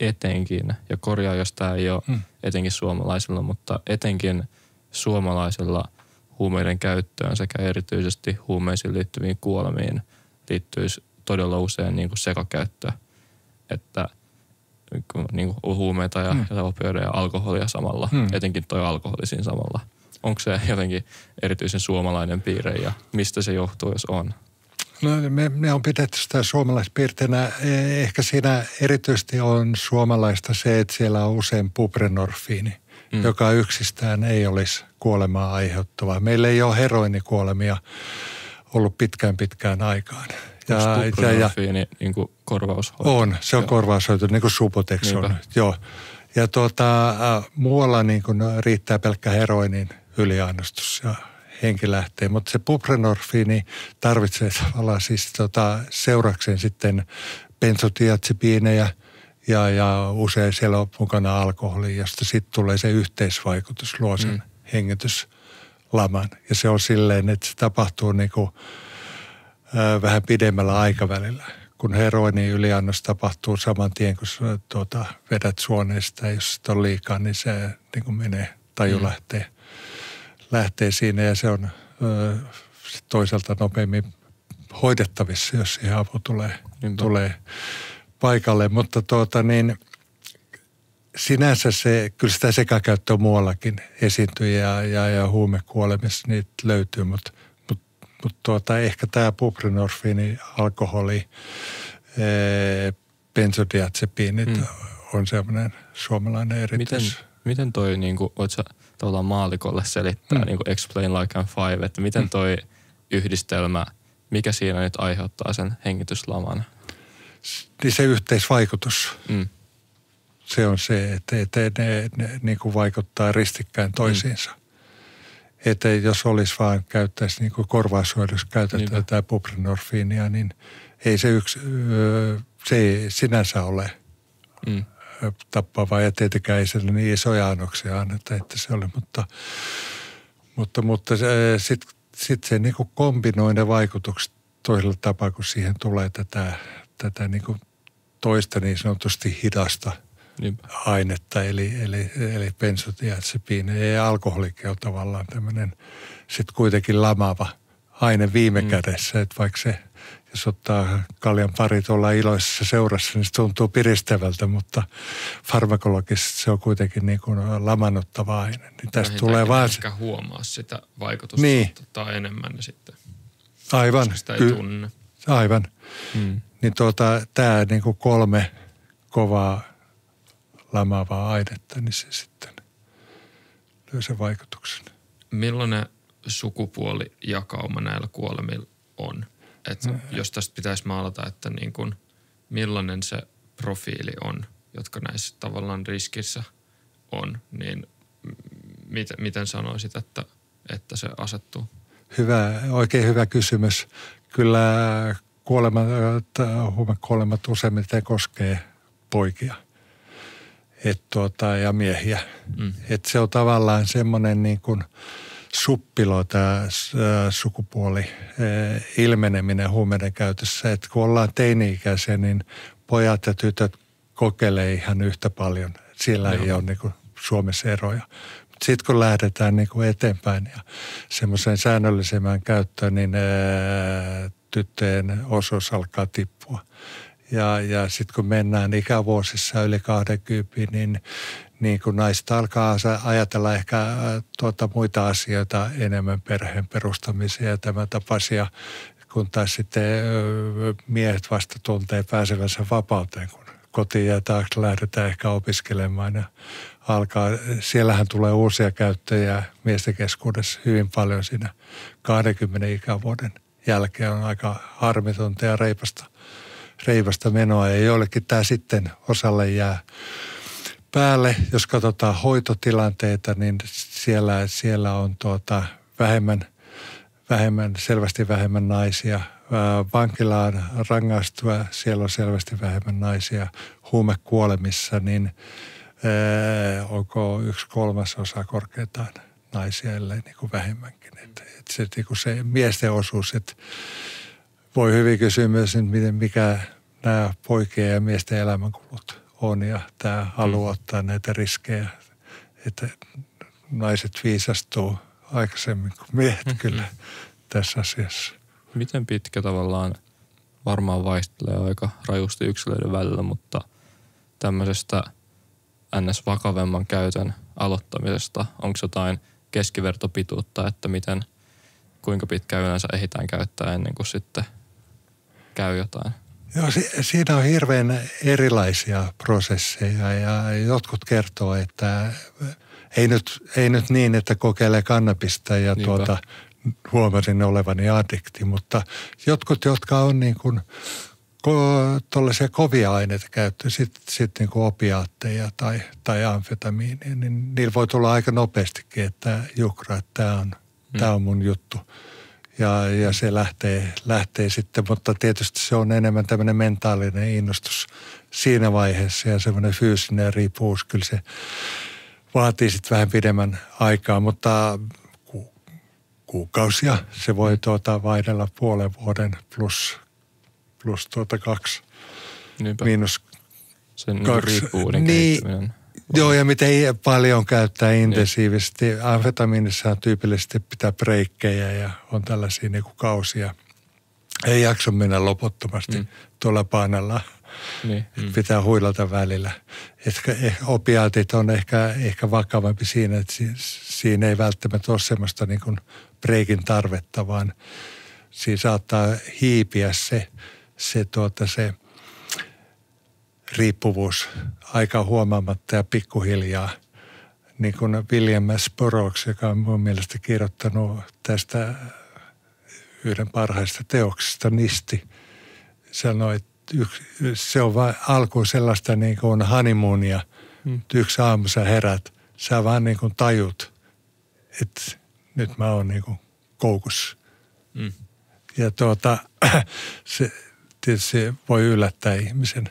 Speaker 2: etenkin, ja korjaa jos tämä ei ole hmm. etenkin suomalaisilla, mutta etenkin suomalaisilla huumeiden käyttöön sekä erityisesti huumeisiin liittyviin kuolemiin liittyisi todella usein niin kuin sekakäyttö, että niin kuin huumeita ja, hmm. ja opioideja ja alkoholia samalla, hmm. etenkin toi alkoholi siinä samalla – onko se jotenkin erityisen suomalainen piirre ja mistä se johtuu, jos on?
Speaker 3: No, me, me on pidetty sitä suomalaispiirteinä. E, ehkä siinä erityisesti on suomalaista se, että siellä on usein puprenorfiini, mm. joka yksistään ei olisi kuolemaa aiheuttava. Meillä ei ole heroinikuolemia ollut pitkään pitkään aikaan.
Speaker 2: Ja, ja, ja, niin kuin korvaushoito?
Speaker 3: On, se on Joo. korvaushoito, niin kuin Subotex on. Joo. Ja tuota, muualla niin kuin riittää pelkkä heroinin yliannostus ja henki lähtee. Mutta se buprenorfiini tarvitsee tavallaan siis tota, seurakseen sitten benzodiazepiinejä ja, ja usein siellä on mukana alkoholi, josta sitten tulee se yhteisvaikutus, luo sen mm. hengityslaman. Ja se on silleen, että se tapahtuu niin kuin, äh, vähän pidemmällä aikavälillä. Kun heroinin yliannos tapahtuu saman tien, kun tuota, vedät suoneista, jos sitä on liikaa, niin se niin kuin menee, taju mm. lähtee lähtee siinä ja se on ö, toisaalta nopeammin hoidettavissa, jos siihen apu tulee, niin tulee paikalle. Mutta tuota niin, sinänsä se, kyllä sitä sekakäyttöä muuallakin esiintyy ja, ja, ja huumekuolemissa niitä löytyy, mutta mut, mut tuota, ehkä tämä buprenorfiini, alkoholi, ee, benzodiazepiinit mm. on semmoinen suomalainen erityis.
Speaker 2: Miten, miten toi, niin kuin, oot sä tavallaan maalikolle selittää, mm. niin kuin explain like I'm five, että miten mm. toi mm. yhdistelmä, mikä siinä nyt aiheuttaa sen hengityslaman?
Speaker 3: Niin se yhteisvaikutus. Mm. Se on se, että, että ne, ne niin kuin vaikuttaa ristikkäin toisiinsa. Mm. Että jos olisi vaan käyttäisi niin kuin korvaushoidossa käytetään tätä buprenorfiinia, niin ei se yksi, se ei sinänsä ole mm tappavaa ja tietenkään ei sille niin isoja annoksia anneta, että se oli, mutta, mutta, mutta sitten sit se niin kombinoi ne vaikutukset toisella tapaa, kun siihen tulee tätä, tätä niin kuin toista niin sanotusti hidasta
Speaker 2: Niinpä.
Speaker 3: ainetta, eli, eli, eli bensodiazepiini ja alkoholikin on tavallaan tämmöinen sitten kuitenkin lamaava aine viime mm. kädessä, että vaikka se, jos ottaa kaljan pari tuolla iloisessa seurassa, niin se tuntuu piristävältä, mutta farmakologisesti se on kuitenkin niin kuin lamanuttava aine. Niin tästä tulee vaan...
Speaker 4: Ehkä huomaa sitä vaikutusta
Speaker 3: Niin.
Speaker 4: tai enemmän sitten,
Speaker 3: Aivan.
Speaker 4: koska sitä ei
Speaker 3: ky-
Speaker 4: tunne.
Speaker 3: Aivan.
Speaker 2: Mm.
Speaker 3: Niin tuota, tämä niin kuin kolme kovaa lamaavaa ainetta, niin se sitten lyö sen vaikutuksen.
Speaker 4: Millainen sukupuolijakauma näillä kuolemilla on? Et
Speaker 3: No.
Speaker 4: jos tästä pitäisi maalata, että niin kun, millainen se profiili on, jotka näissä tavallaan riskissä on, niin mit, miten sanoisit, että, että se asettuu?
Speaker 3: Hyvä, oikein hyvä kysymys. Kyllä kuolemat, huumekuolemat useimmiten koskee poikia et tuota, ja miehiä.
Speaker 4: Mm.
Speaker 3: Et se on tavallaan semmoinen niin kuin suppilo tämä sukupuoli ilmeneminen huumeiden käytössä. Et kun ollaan teini-ikäisiä, niin pojat ja tytöt kokeilee ihan yhtä paljon. Siellä ei ole niin kuin Suomessa eroja. Sitten kun lähdetään niin kuin eteenpäin ja semmoiseen säännöllisemmään käyttöön, niin ää, tyttöjen osuus alkaa tippua. Ja, ja sitten kun mennään ikävuosissa yli 20, niin, niin kun naista alkaa ajatella ehkä ää, tuota, muita asioita enemmän perheen perustamisia ja tämän tapaisia, kun taas sitten ö, miehet vasta tuntee pääsevänsä vapauteen, kun kotiin ja taakse lähdetään ehkä opiskelemaan ja alkaa, siellähän tulee uusia käyttäjiä miesten keskuudessa hyvin paljon siinä 20 ikävuoden jälkeen. On aika harmitonta ja reipasta, reipasta menoa ja joillekin tämä sitten osalle jää päälle. Jos katsotaan hoitotilanteita, niin siellä, siellä on tuota vähemmän, vähemmän, selvästi vähemmän naisia. Vankilaan rangaistua, siellä on selvästi vähemmän naisia. Huumekuolemissa, niin ää, onko yksi kolmasosa korkeintaan naisia, ellei niin kuin vähemmänkin. Et, et se, niin kuin se miesten osuus, että voi hyvin kysyä myös, nyt, miten, mikä nämä poikien ja miesten elämänkulut on ja tämä haluaa ottaa näitä riskejä, että naiset viisastuu aikaisemmin kuin miehet kyllä tässä asiassa.
Speaker 2: Miten pitkä tavallaan varmaan vaihtelee aika rajusti yksilöiden välillä, mutta tämmöisestä ns. vakavemman käytön aloittamisesta, onko jotain keskivertopituutta, että miten, kuinka pitkään yleensä ehditään käyttää ennen kuin sitten käy jotain?
Speaker 3: Joo, si- siinä on hirveän erilaisia prosesseja ja jotkut kertoo, että ei nyt, ei nyt niin, että kokeilee kannabista ja
Speaker 2: Niinpä.
Speaker 3: tuota, huomasin olevani addikti, mutta jotkut, jotka on niin kuin ko- tuollaisia kovia aineita käyttö, sitten sit niin kuin opiaatteja tai, tai amfetamiinia, niin niillä voi tulla aika nopeastikin, että jukra, että tämä on,
Speaker 2: Mm.
Speaker 3: tää on mun juttu. Ja, ja se lähtee, lähtee sitten, mutta tietysti se on enemmän tämmöinen mentaalinen innostus siinä vaiheessa ja semmoinen fyysinen riippuvuus, kyllä se vaatii sitten vähän pidemmän aikaa, mutta ku, kuukausia se voi tuota vaihdella puolen vuoden plus, plus tuota kaksi,
Speaker 2: Niinpä.
Speaker 3: miinus
Speaker 2: Sen niin
Speaker 3: kaksi.
Speaker 2: riippuvuuden
Speaker 3: Niin. Joo, ja miten paljon käyttää intensiivisesti. Amfetamiinissa on tyypillisesti pitää breikkejä ja on tällaisia niin kuin kausia. Ei jakso mennä loputtomasti
Speaker 2: Mm.
Speaker 3: tuolla painalla.
Speaker 2: Niin.
Speaker 3: Mm. Pitää huilata välillä. Ehkä, ehkä opiaatit on ehkä, ehkä vakavampi siinä, että si, siinä ei välttämättä ole semmoista niin kuin breikin tarvetta, vaan siinä saattaa hiipiä se, se, tuota, se riippuvuus aika huomaamatta ja pikkuhiljaa. Niin kuin William S. Burroughs, joka on mun mielestä kirjoittanut tästä yhden parhaista teoksista, Nisti, sanoi, että se on vain alkuun sellaista niin kuin honeymoonia.
Speaker 2: Mm.
Speaker 3: Yksi aamu sä herät, sä vaan niin kuin tajut, että nyt mä oon niin kuin koukussa.
Speaker 4: Mm.
Speaker 3: Ja tuota, se tietysti voi yllättää ihmisen,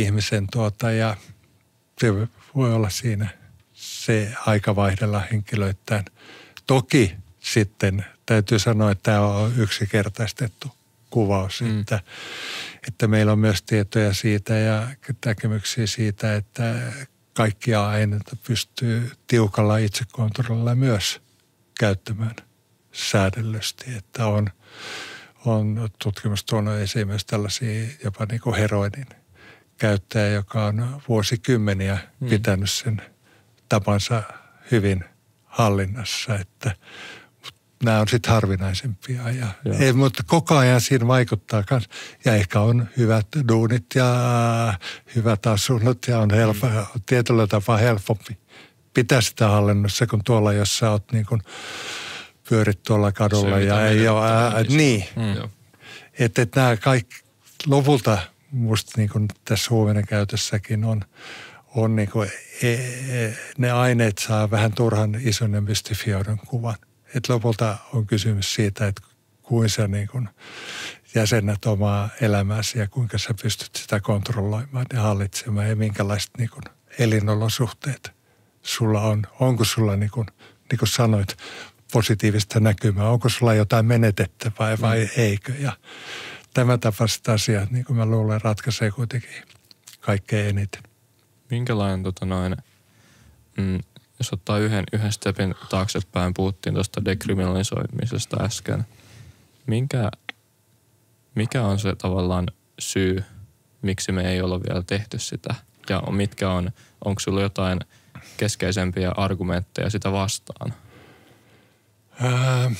Speaker 3: ihmisen tuota, ja se voi olla siinä se aika vaihdella henkilöittäin. Toki sitten täytyy sanoa, että tämä on yksinkertaistettu kuvaus, mm. että, että meillä on myös tietoja siitä ja näkemyksiä siitä, että kaikkia aineita pystyy tiukalla itsekontrollilla myös käyttämään säädellysti, että on, on tutkimus tuonut esiin myös tällaisia jopa niin kuin heroinin käyttäjä, joka on vuosikymmeniä mm. pitänyt sen tapansa hyvin hallinnassa, että nämä on sitten harvinaisempia. Ja, ei, mutta koko ajan siinä vaikuttaa myös. Ja ehkä on hyvät duunit ja hyvät asunnot ja on helppo, mm. tietyllä tapaa helpompi pitää sitä hallinnossa, kun tuolla, jos sä oot niin kuin pyörit tuolla kadulla Se, ja ei ole, ää, niin. Mm. Että et nämä kaikki lopulta musta niin kuin tässä huumeiden käytössäkin on, on niin kuin, e, e, ne aineet saa vähän turhan ison ja mystifioidun kuvan. Et lopulta on kysymys siitä, että kuinka sä niin kuin jäsennät omaa elämääsi ja kuinka sä pystyt sitä kontrolloimaan ja hallitsemaan ja minkälaiset niin kuin elinolosuhteet sulla on. Onko sulla niin kuin, niin kuin sanoit, positiivista näkymää, onko sulla jotain menetettävää vai mm. eikö. Ja tämä tapaiset asiat, niin kuin mä luulen, ratkaisee kuitenkin kaikkein eniten.
Speaker 2: Minkälainen tota noin, mm, jos ottaa yhden, yhden stepin taaksepäin, puhuttiin tuosta dekriminalisoimisesta äsken. Minkä, mikä on se tavallaan syy, miksi me ei olla vielä tehty sitä? Ja mitkä on, onko sulla jotain keskeisempiä argumentteja sitä vastaan?
Speaker 3: Ää,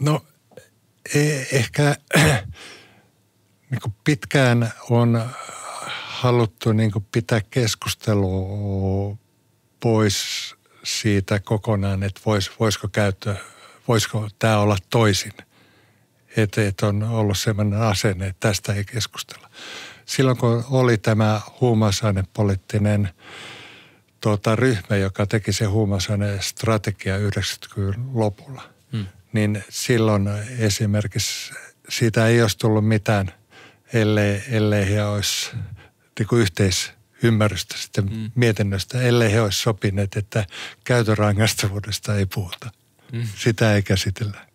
Speaker 3: no e- ehkä niin pitkään on haluttu niin pitää keskustelua pois siitä kokonaan, että vois, voisiko käyttö, voisiko tämä olla toisin. Että et on ollut sellainen asenne, että tästä ei keskustella. Silloin kun oli tämä huumausainepoliittinen tuota, ryhmä, joka teki se strategia 90-luvun lopulla, hmm. niin silloin esimerkiksi siitä ei olisi tullut mitään, ellei, ellei he olisi niin kuin yhteis, ymmärrystä sitten mm. mietinnöstä, ellei he olisi sopineet, että käytön rangaistavuudesta ei puhuta. Mm. Sitä ei käsitellä.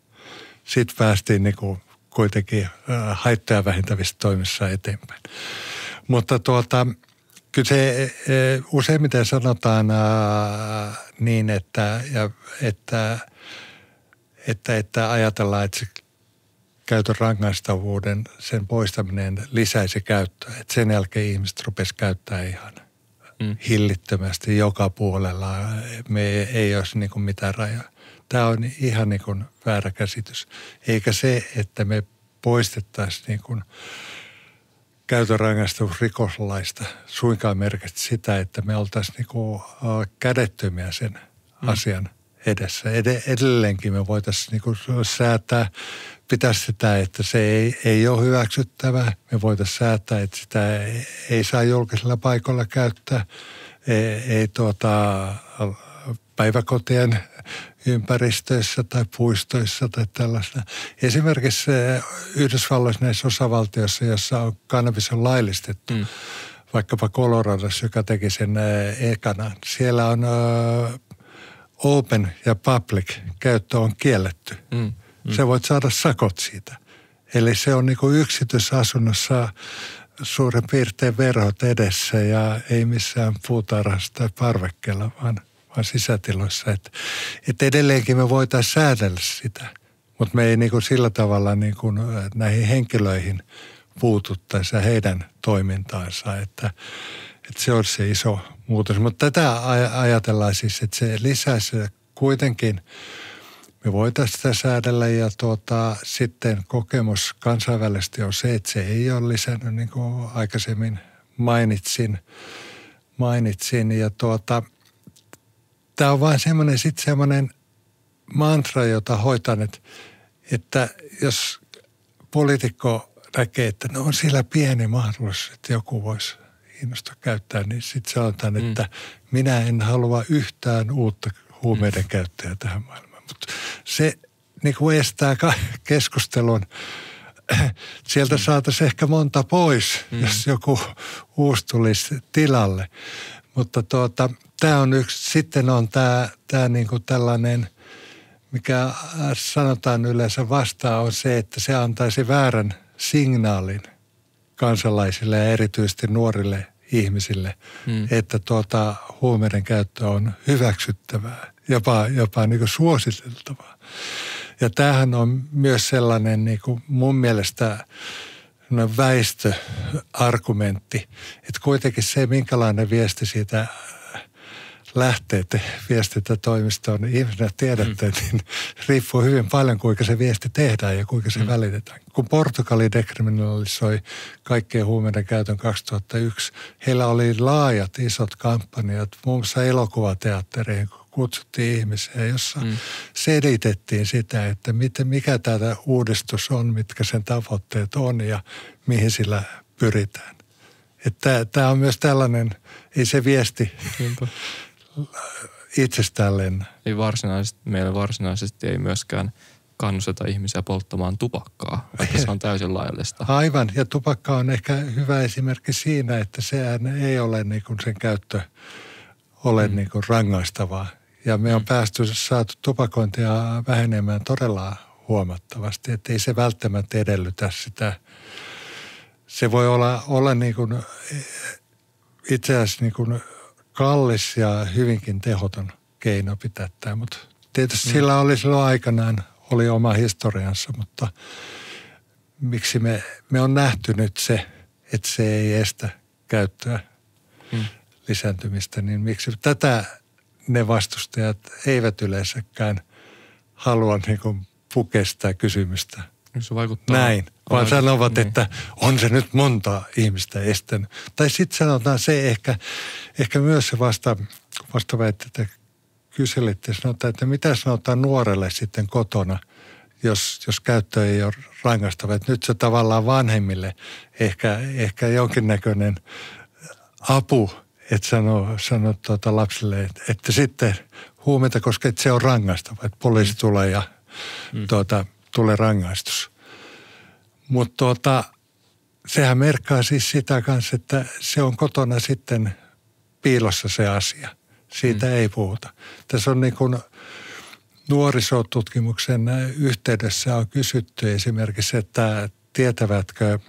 Speaker 3: Sitten päästiin niin kuin kuitenkin äh, haittoja vähentävistä toimissa eteenpäin. Mutta tuota, kyllä se äh, useimmiten sanotaan äh, niin, että, ja, että, että, että ajatellaan, että käytön rangaistavuuden, sen poistaminen lisäisi käyttöä. Et sen jälkeen ihmiset rupesivat käyttää ihan mm. hillittömästi joka puolella. Me ei, ei olisi niin kuin mitään rajaa. Tämä on ihan niin kuin väärä käsitys. Eikä se, että me poistettaisiin niin kuin käytön rangaistavuus rikoslaista suinkaan merkitse sitä, että me oltaisiin niin kuin kädettömiä sen mm. asian edessä. Ed- edelleenkin me voitaisiin niin säätää pitää sitä, että se ei, ei ole hyväksyttävää. Me voitaisiin säätää, että sitä ei, ei saa julkisella paikalla käyttää. Ei, ei tuota, päiväkotien ympäristöissä tai puistoissa tai tällaista. Esimerkiksi Yhdysvalloissa näissä osavaltioissa, jossa on kannabis on laillistettu, mm. vaikkapa Coloradossa, joka teki sen ekana, siellä on open ja public käyttö on kielletty. Mm. Mm. Se voit saada sakot siitä. Eli se on niin kuin yksityisasunnossa suurin piirtein verhot edessä ja ei missään puutarhassa tai parvekkeella, vaan, vaan sisätiloissa. Että et edelleenkin me voitaisiin säädellä sitä, mutta me ei niin kuin sillä tavalla niin kuin näihin henkilöihin puututtaisi ja heidän toimintaansa, että, että se on se iso muutos. Mutta tätä ajatellaan siis, että se lisäisi kuitenkin – me voitaisiin sitä säädellä ja tuota, sitten kokemus kansainvälisesti on se, että se ei ole lisännyt niin kuin aikaisemmin mainitsin. mainitsin. Ja tuota, tämä on vain semmoinen sitten semmoinen mantra, jota hoitan, että, että jos poliitikko näkee, että no on sillä pieni mahdollisuus, että joku voisi innostua käyttää, niin sitten sanotaan, mm. että minä en halua yhtään uutta huumeiden käyttäjää tähän maailmaan mutta se niin kuin estää keskustelun. Sieltä mm. saataisiin ehkä monta pois, mm. jos joku uusi tulisi tilalle. Mutta tuota, tämä on yksi, sitten on tämä, tämä niin kuin tällainen, mikä sanotaan yleensä vastaan, on se, että se antaisi väärän signaalin kansalaisille ja erityisesti nuorille ihmisille, mm. että tuota, huumeiden käyttö on hyväksyttävää, jopa, jopa niin kuin suositeltavaa. Ja tämähän on myös sellainen niin kuin mun mielestä väistöargumentti, että kuitenkin se, minkälainen viesti siitä lähteet viestintätoimistoon, niin ihmisenä tiedätte, mm. niin riippuu hyvin paljon, kuinka se viesti tehdään ja kuinka se mm. välitetään. Kun Portugali dekriminalisoi kaikkien huumeiden käytön 2001, heillä oli laajat isot kampanjat, muun muassa elokuvateatteriin, kutsuttiin ihmisiä, jossa mm. selitettiin sitä, että miten, mikä tämä uudistus on, mitkä sen tavoitteet on ja mihin sillä pyritään. Tämä on myös tällainen, ei se viesti Niinpä. Itsestään lennä.
Speaker 2: Ei varsinaisesti, meillä varsinaisesti ei myöskään kannusteta ihmisiä polttamaan tupakkaa, vaikka se on täysin laillista.
Speaker 3: Aivan, ja tupakka on ehkä hyvä esimerkki siinä, että sehän ei ole niin kuin sen käyttö ole mm. niin kuin rangaistavaa. Ja me on mm. päästy saatu tupakointia vähenemään todella huomattavasti, että ei se välttämättä edellytä sitä. Se voi olla, olla niin kuin, itse asiassa niin kuin kallis ja hyvinkin tehoton keino pitää tämä, mutta tietysti mm. sillä oli silloin aikanaan oli oma historiansa, mutta miksi me, me on nähty nyt se, että se ei estä käyttöä mm. lisääntymistä, niin miksi tätä ne vastustajat eivät yleensäkään halua niin kuin pukea kysymystä
Speaker 2: se vaikuttaa.
Speaker 3: Näin, vaan aina, sanovat, niin. että on se nyt monta ihmistä estänyt. Tai sitten sanotaan se ehkä, ehkä myös se vasta, vasta että kyselitte, sanotaan, että mitä sanotaan nuorelle sitten kotona, jos, jos käyttö ei ole rangaistava. Että nyt se tavallaan vanhemmille ehkä, ehkä jonkinnäköinen apu, että sanoo, sano tuota lapsille, että, että sitten huumeita, koska se on rangaistava, että poliisi mm. tulee ja mm. tuota, tulee rangaistus. Mutta tuota, sehän merkkaa siis sitä kanssa, että se on kotona sitten piilossa se asia. Siitä mm. ei puhuta. Tässä on niin kuin nuorisotutkimuksen yhteydessä on kysytty esimerkiksi, että tietävätkö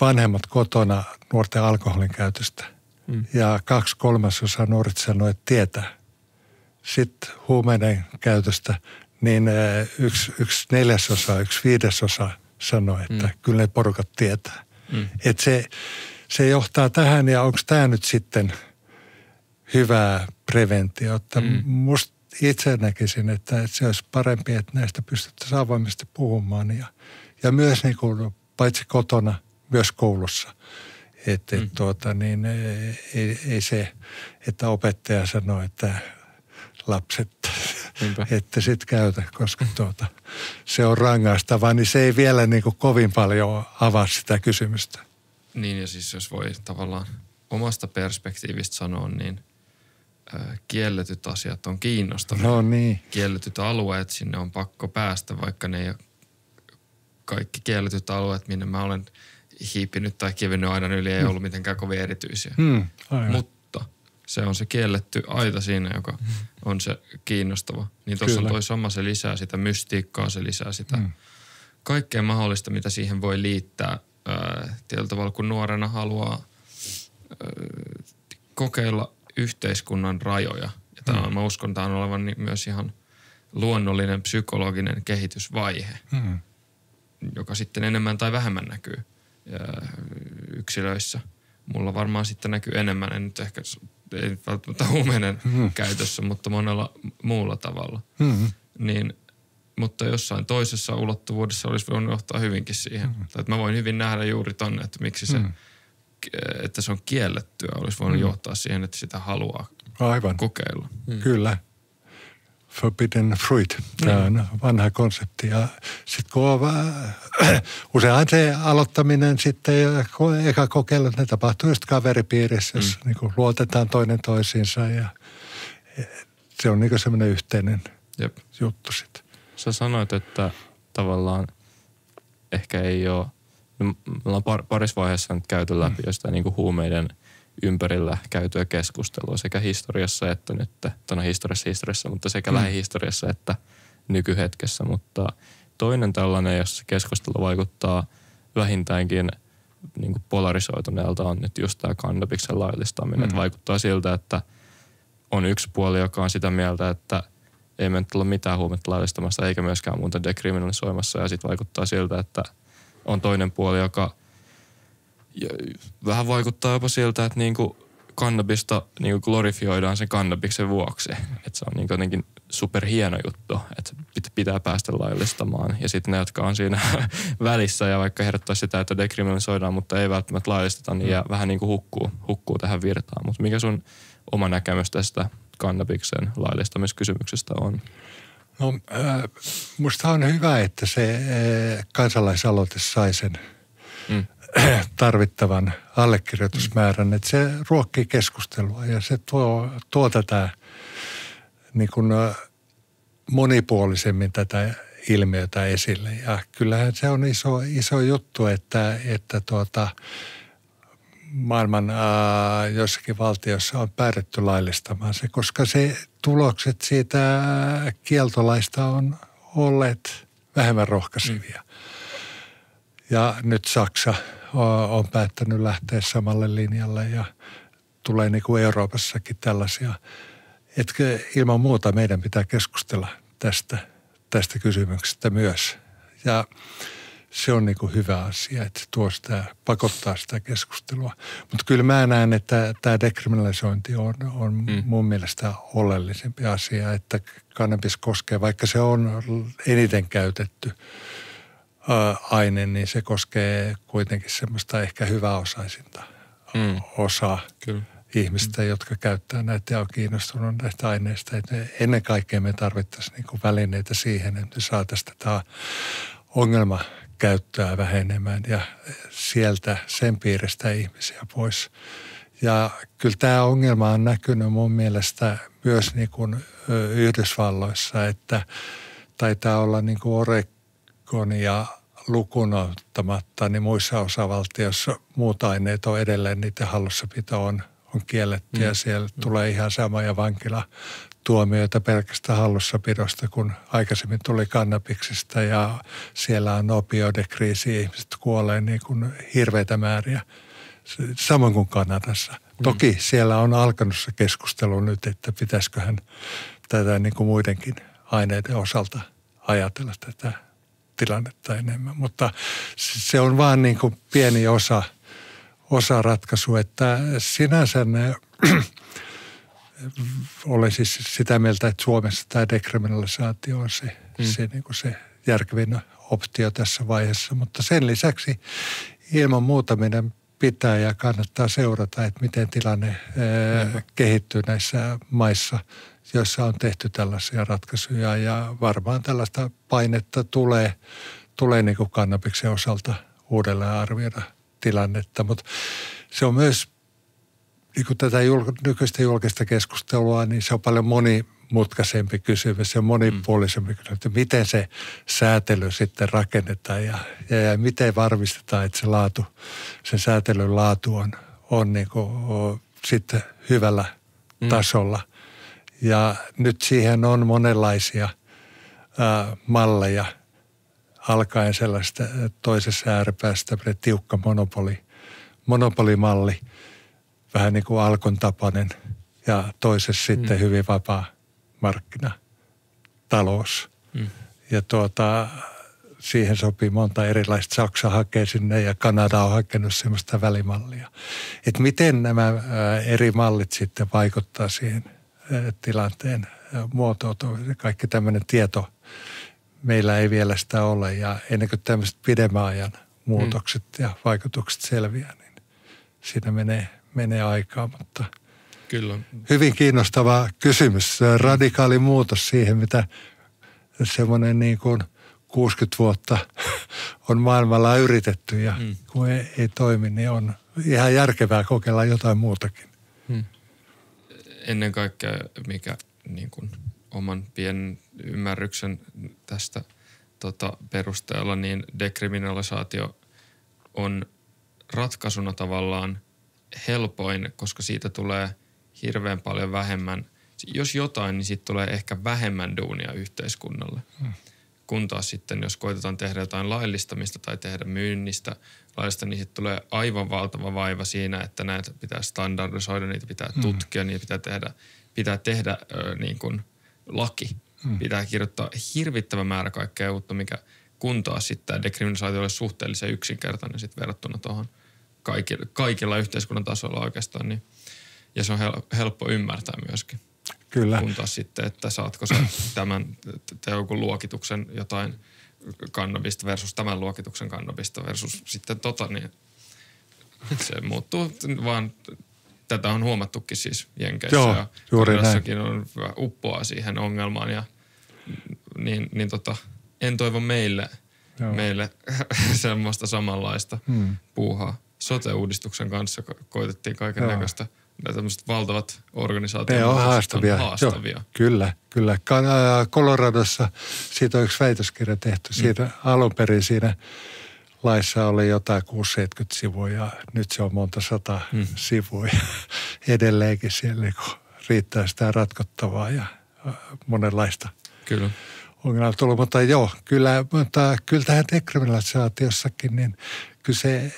Speaker 3: vanhemmat kotona nuorten alkoholin käytöstä. Mm. Ja kaksi kolmasosaa nuoret sanoi, että tietää. Sitten huumeiden käytöstä niin yksi, yksi neljäsosa, yksi viidesosa sanoi, että mm. kyllä ne porukat tietää. Mm. Että se, se johtaa tähän ja onko tämä nyt sitten hyvää preventiota? Mm. Musta itse näkisin, että, että se olisi parempi, että näistä pystyttäisiin avoimesti puhumaan ja, ja myös niin kuin, paitsi kotona, myös koulussa. Että mm. tuota, niin, ei, ei se, että opettaja sanoo, että lapset, Niinpä. että sit käytä, koska tuota, se on rangaistava, niin se ei vielä niin kuin kovin paljon avaa sitä kysymystä.
Speaker 4: Niin ja siis jos voi tavallaan omasta perspektiivistä sanoa, niin kielletyt asiat on kiinnostavia.
Speaker 3: No niin.
Speaker 4: Kielletyt alueet, sinne on pakko päästä, vaikka ne ei ole kaikki kielletyt alueet, minne mä olen hiipinyt tai kivinnyt aina yli, ei hmm. ollut mitenkään kovin erityisiä.
Speaker 3: Hmm,
Speaker 4: Mutta se on se kielletty aita siinä, joka on se kiinnostava. Niin tuossa on toi sama, se lisää sitä mystiikkaa, se lisää sitä mm. kaikkea mahdollista, mitä siihen voi liittää. Ää, tietyllä tavalla, kun nuorena haluaa ää, kokeilla yhteiskunnan rajoja. Ja tämä, mm. mä uskon, tämä on olevan myös ihan luonnollinen psykologinen kehitysvaihe, mm. joka sitten enemmän tai vähemmän näkyy ää, yksilöissä. Mulla varmaan sitten näkyy enemmän, en nyt ehkä ei välttämättä huumeiden mm. käytössä, mutta monella muulla tavalla. Mm. Niin, mutta jossain toisessa ulottuvuudessa olisi voinut johtaa hyvinkin siihen. Mm. Tai että mä voin hyvin nähdä juuri tonne, että miksi se, mm. että se on kiellettyä, olisi voinut mm. johtaa siihen, että sitä haluaa
Speaker 3: Aivan.
Speaker 4: kokeilla.
Speaker 3: Mm. Kyllä forbidden fruit, tämä on vanha konsepti. Ja sitten kun on, usein se aloittaminen sitten, eka kokeilu, ne tapahtuu just kaveripiirissä, jos mm. niin luotetaan toinen toisiinsa ja se on niin semmoinen yhteinen Jep. juttu sitten.
Speaker 2: Sä sanoit, että tavallaan ehkä ei ole, me ollaan par, parissa vaiheessa nyt käyty läpi mm. jostain niin huumeiden – ympärillä käytyä keskustelua sekä historiassa että nyt, tai no historiassa historiassa, mutta sekä mm. lähihistoriassa että nykyhetkessä, mutta toinen tällainen, jossa keskustelu vaikuttaa vähintäänkin niin kuin polarisoituneelta, on nyt just tämä kannabiksen laillistaminen. Mm. Että vaikuttaa siltä, että on yksi puoli, joka on sitä mieltä, että ei me nyt ole mitään huumetta laillistamassa, eikä myöskään muuta dekriminalisoimassa. Ja sitten vaikuttaa siltä, että on toinen puoli, joka vähän vaikuttaa jopa siltä, että niinku kannabista niin glorifioidaan sen kannabiksen vuoksi. Että se on niin jotenkin superhieno juttu, että pitää päästä laillistamaan. Ja sitten ne, jotka on siinä välissä ja vaikka herättää sitä, että dekriminalisoidaan, mutta ei välttämättä laillisteta, niin jää vähän niin kuin hukkuu, hukkuu tähän virtaan. Mutta mikä sun oma näkemys tästä kannabiksen laillistamiskysymyksestä on?
Speaker 3: No, äh, musta on hyvä, että se äh, kansalaisaloite sai sen mm. tarvittavan allekirjoitusmäärän, että se ruokkii keskustelua ja se tuo, tuo tätä niin kuin monipuolisemmin tätä ilmiötä esille. Ja kyllähän se on iso, iso juttu, että, että tuota, maailman ää, jossakin valtiossa on päädytty laillistamaan se, koska se tulokset siitä kieltolaista on olleet vähemmän rohkaisevia. Mm. Ja nyt Saksa on päättänyt lähteä samalle linjalle ja tulee niin kuin Euroopassakin tällaisia. Että ilman muuta meidän pitää keskustella tästä, tästä kysymyksestä myös. Ja se on niin kuin hyvä asia, että tuo sitä, pakottaa sitä keskustelua. Mutta kyllä mä näen, että tämä dekriminalisointi on, on mm. mun mielestä oleellisempi asia, että kannabis koskee, vaikka se on eniten käytetty – aine, niin se koskee kuitenkin semmoista ehkä hyväosaisinta mm. osaa Kyllä. ihmistä, mm. jotka käyttää näitä ja on kiinnostunut näistä aineista. Että ennen kaikkea me tarvittaisiin niin välineitä siihen, että me saataisiin tätä ongelmakäyttöä vähenemään ja sieltä sen piiristä ihmisiä pois. Ja kyllä tämä ongelma on näkynyt mun mielestä myös niin kuin Yhdysvalloissa, että taitaa olla niin kuin ja lukuun ottamatta, niin muissa osavaltioissa muut aineet on edelleen, niiden hallussapito on, on kielletty mm. ja siellä mm. tulee ihan samoja vankila tuomioita pelkästä hallussapidosta, kun aikaisemmin tuli kannabiksista ja siellä on opioidekriisi, ihmiset kuolee niin kuin hirveitä määriä, samoin kuin Kanadassa. Mm. Toki siellä on alkanut se keskustelu nyt, että pitäisiköhän tätä niin kuin muidenkin aineiden osalta ajatella tätä tilannetta enemmän. Mutta se on vaan niin kuin pieni osa, osa ratkaisu, että sinänsä ne, olen siis sitä mieltä, että Suomessa tämä dekriminalisaatio on se, mm. se, niin kuin se järkevin optio tässä vaiheessa. Mutta sen lisäksi ilman muuta meidän pitää ja kannattaa seurata, että miten tilanne ää, kehittyy näissä maissa – joissa on tehty tällaisia ratkaisuja ja varmaan tällaista painetta tulee, tulee niin kuin kannabiksen osalta uudelleen arvioida tilannetta, mutta se on myös niin kuin tätä jul- nykyistä julkista keskustelua, niin se on paljon monimutkaisempi kysymys, on monipuolisempi kysymys, että miten se säätely sitten rakennetaan ja, ja, ja miten varmistetaan, että se laatu, sen säätelyn laatu on, on niin kuin, sitten hyvällä mm. tasolla – ja nyt siihen on monenlaisia ää, malleja, alkaen sellaista toisessa ääripäästä tiukka monopoli, monopolimalli, vähän niin kuin Alkon tapainen, ja toisessa mm. sitten hyvin vapaa markkinatalous. Mm. Ja tuota, siihen sopii monta erilaista. Saksa hakee sinne ja Kanada on hakenut semmoista välimallia. Että miten nämä eri mallit sitten vaikuttaa siihen tilanteen muotoutuminen. Kaikki tämmöinen tieto meillä ei vielä sitä ole ja ennen kuin tämmöiset pidemmän ajan muutokset mm. ja vaikutukset selviää, niin siinä menee, menee aikaa, mutta
Speaker 4: Kyllä.
Speaker 3: hyvin kiinnostava kysymys. Radikaali muutos siihen, mitä semmoinen niin kuin 60 vuotta on maailmalla yritetty ja mm. kun ei, ei toimi, niin on ihan järkevää kokeilla jotain muutakin
Speaker 4: ennen kaikkea, mikä niin kuin, oman pienen ymmärryksen tästä tota, perusteella, niin dekriminalisaatio on ratkaisuna tavallaan helpoin, koska siitä tulee hirveän paljon vähemmän. Jos jotain, niin siitä tulee ehkä vähemmän duunia yhteiskunnalle. Hmm. Kun taas sitten, jos koitetaan tehdä jotain laillistamista tai tehdä myynnistä laillista, niin sitten tulee aivan valtava vaiva siinä, että näitä pitää standardisoida, niitä pitää mm. tutkia, niitä pitää tehdä, pitää tehdä ö, niin kuin laki. Mm. Pitää kirjoittaa hirvittävä määrä kaikkea uutta, mikä kun taas sitten tämä dekriminalisaatio olisi suhteellisen yksinkertainen sitten verrattuna tuohon kaikilla, kaikilla yhteiskunnan tasolla oikeastaan. Niin, ja se on helppo ymmärtää myöskin.
Speaker 3: Kyllä.
Speaker 4: Kun taas sitten, että saatko sä tämän, te joku luokituksen jotain kannabista versus tämän luokituksen kannabista versus sitten tota, niin se muuttuu vaan tätä on huomattukin siis Jenkeissä
Speaker 3: Joo,
Speaker 4: ja
Speaker 3: juuri näin.
Speaker 4: on uppoa siihen ongelmaan ja niin, niin tota, en toivo meille, meille semmoista samanlaista hmm. puuhaa. Sote-uudistuksen kanssa koitettiin kaiken näköistä – tämmöiset valtavat organisaatiot.
Speaker 3: Ne on haastavia.
Speaker 4: haastavia.
Speaker 3: Joo, kyllä, kyllä. Coloradossa siitä on yksi väitöskirja tehty. Mm. Siitä mm. alun perin siinä laissa oli jotain 670 sivua ja nyt se on monta sata mm. sivua. Edelleenkin siellä riittää sitä ratkottavaa ja monenlaista.
Speaker 4: Kyllä
Speaker 3: ongelma tullut, mutta joo, kyllä, mutta kyllä tähän dekriminalisaatiossakin, niin kyllä se,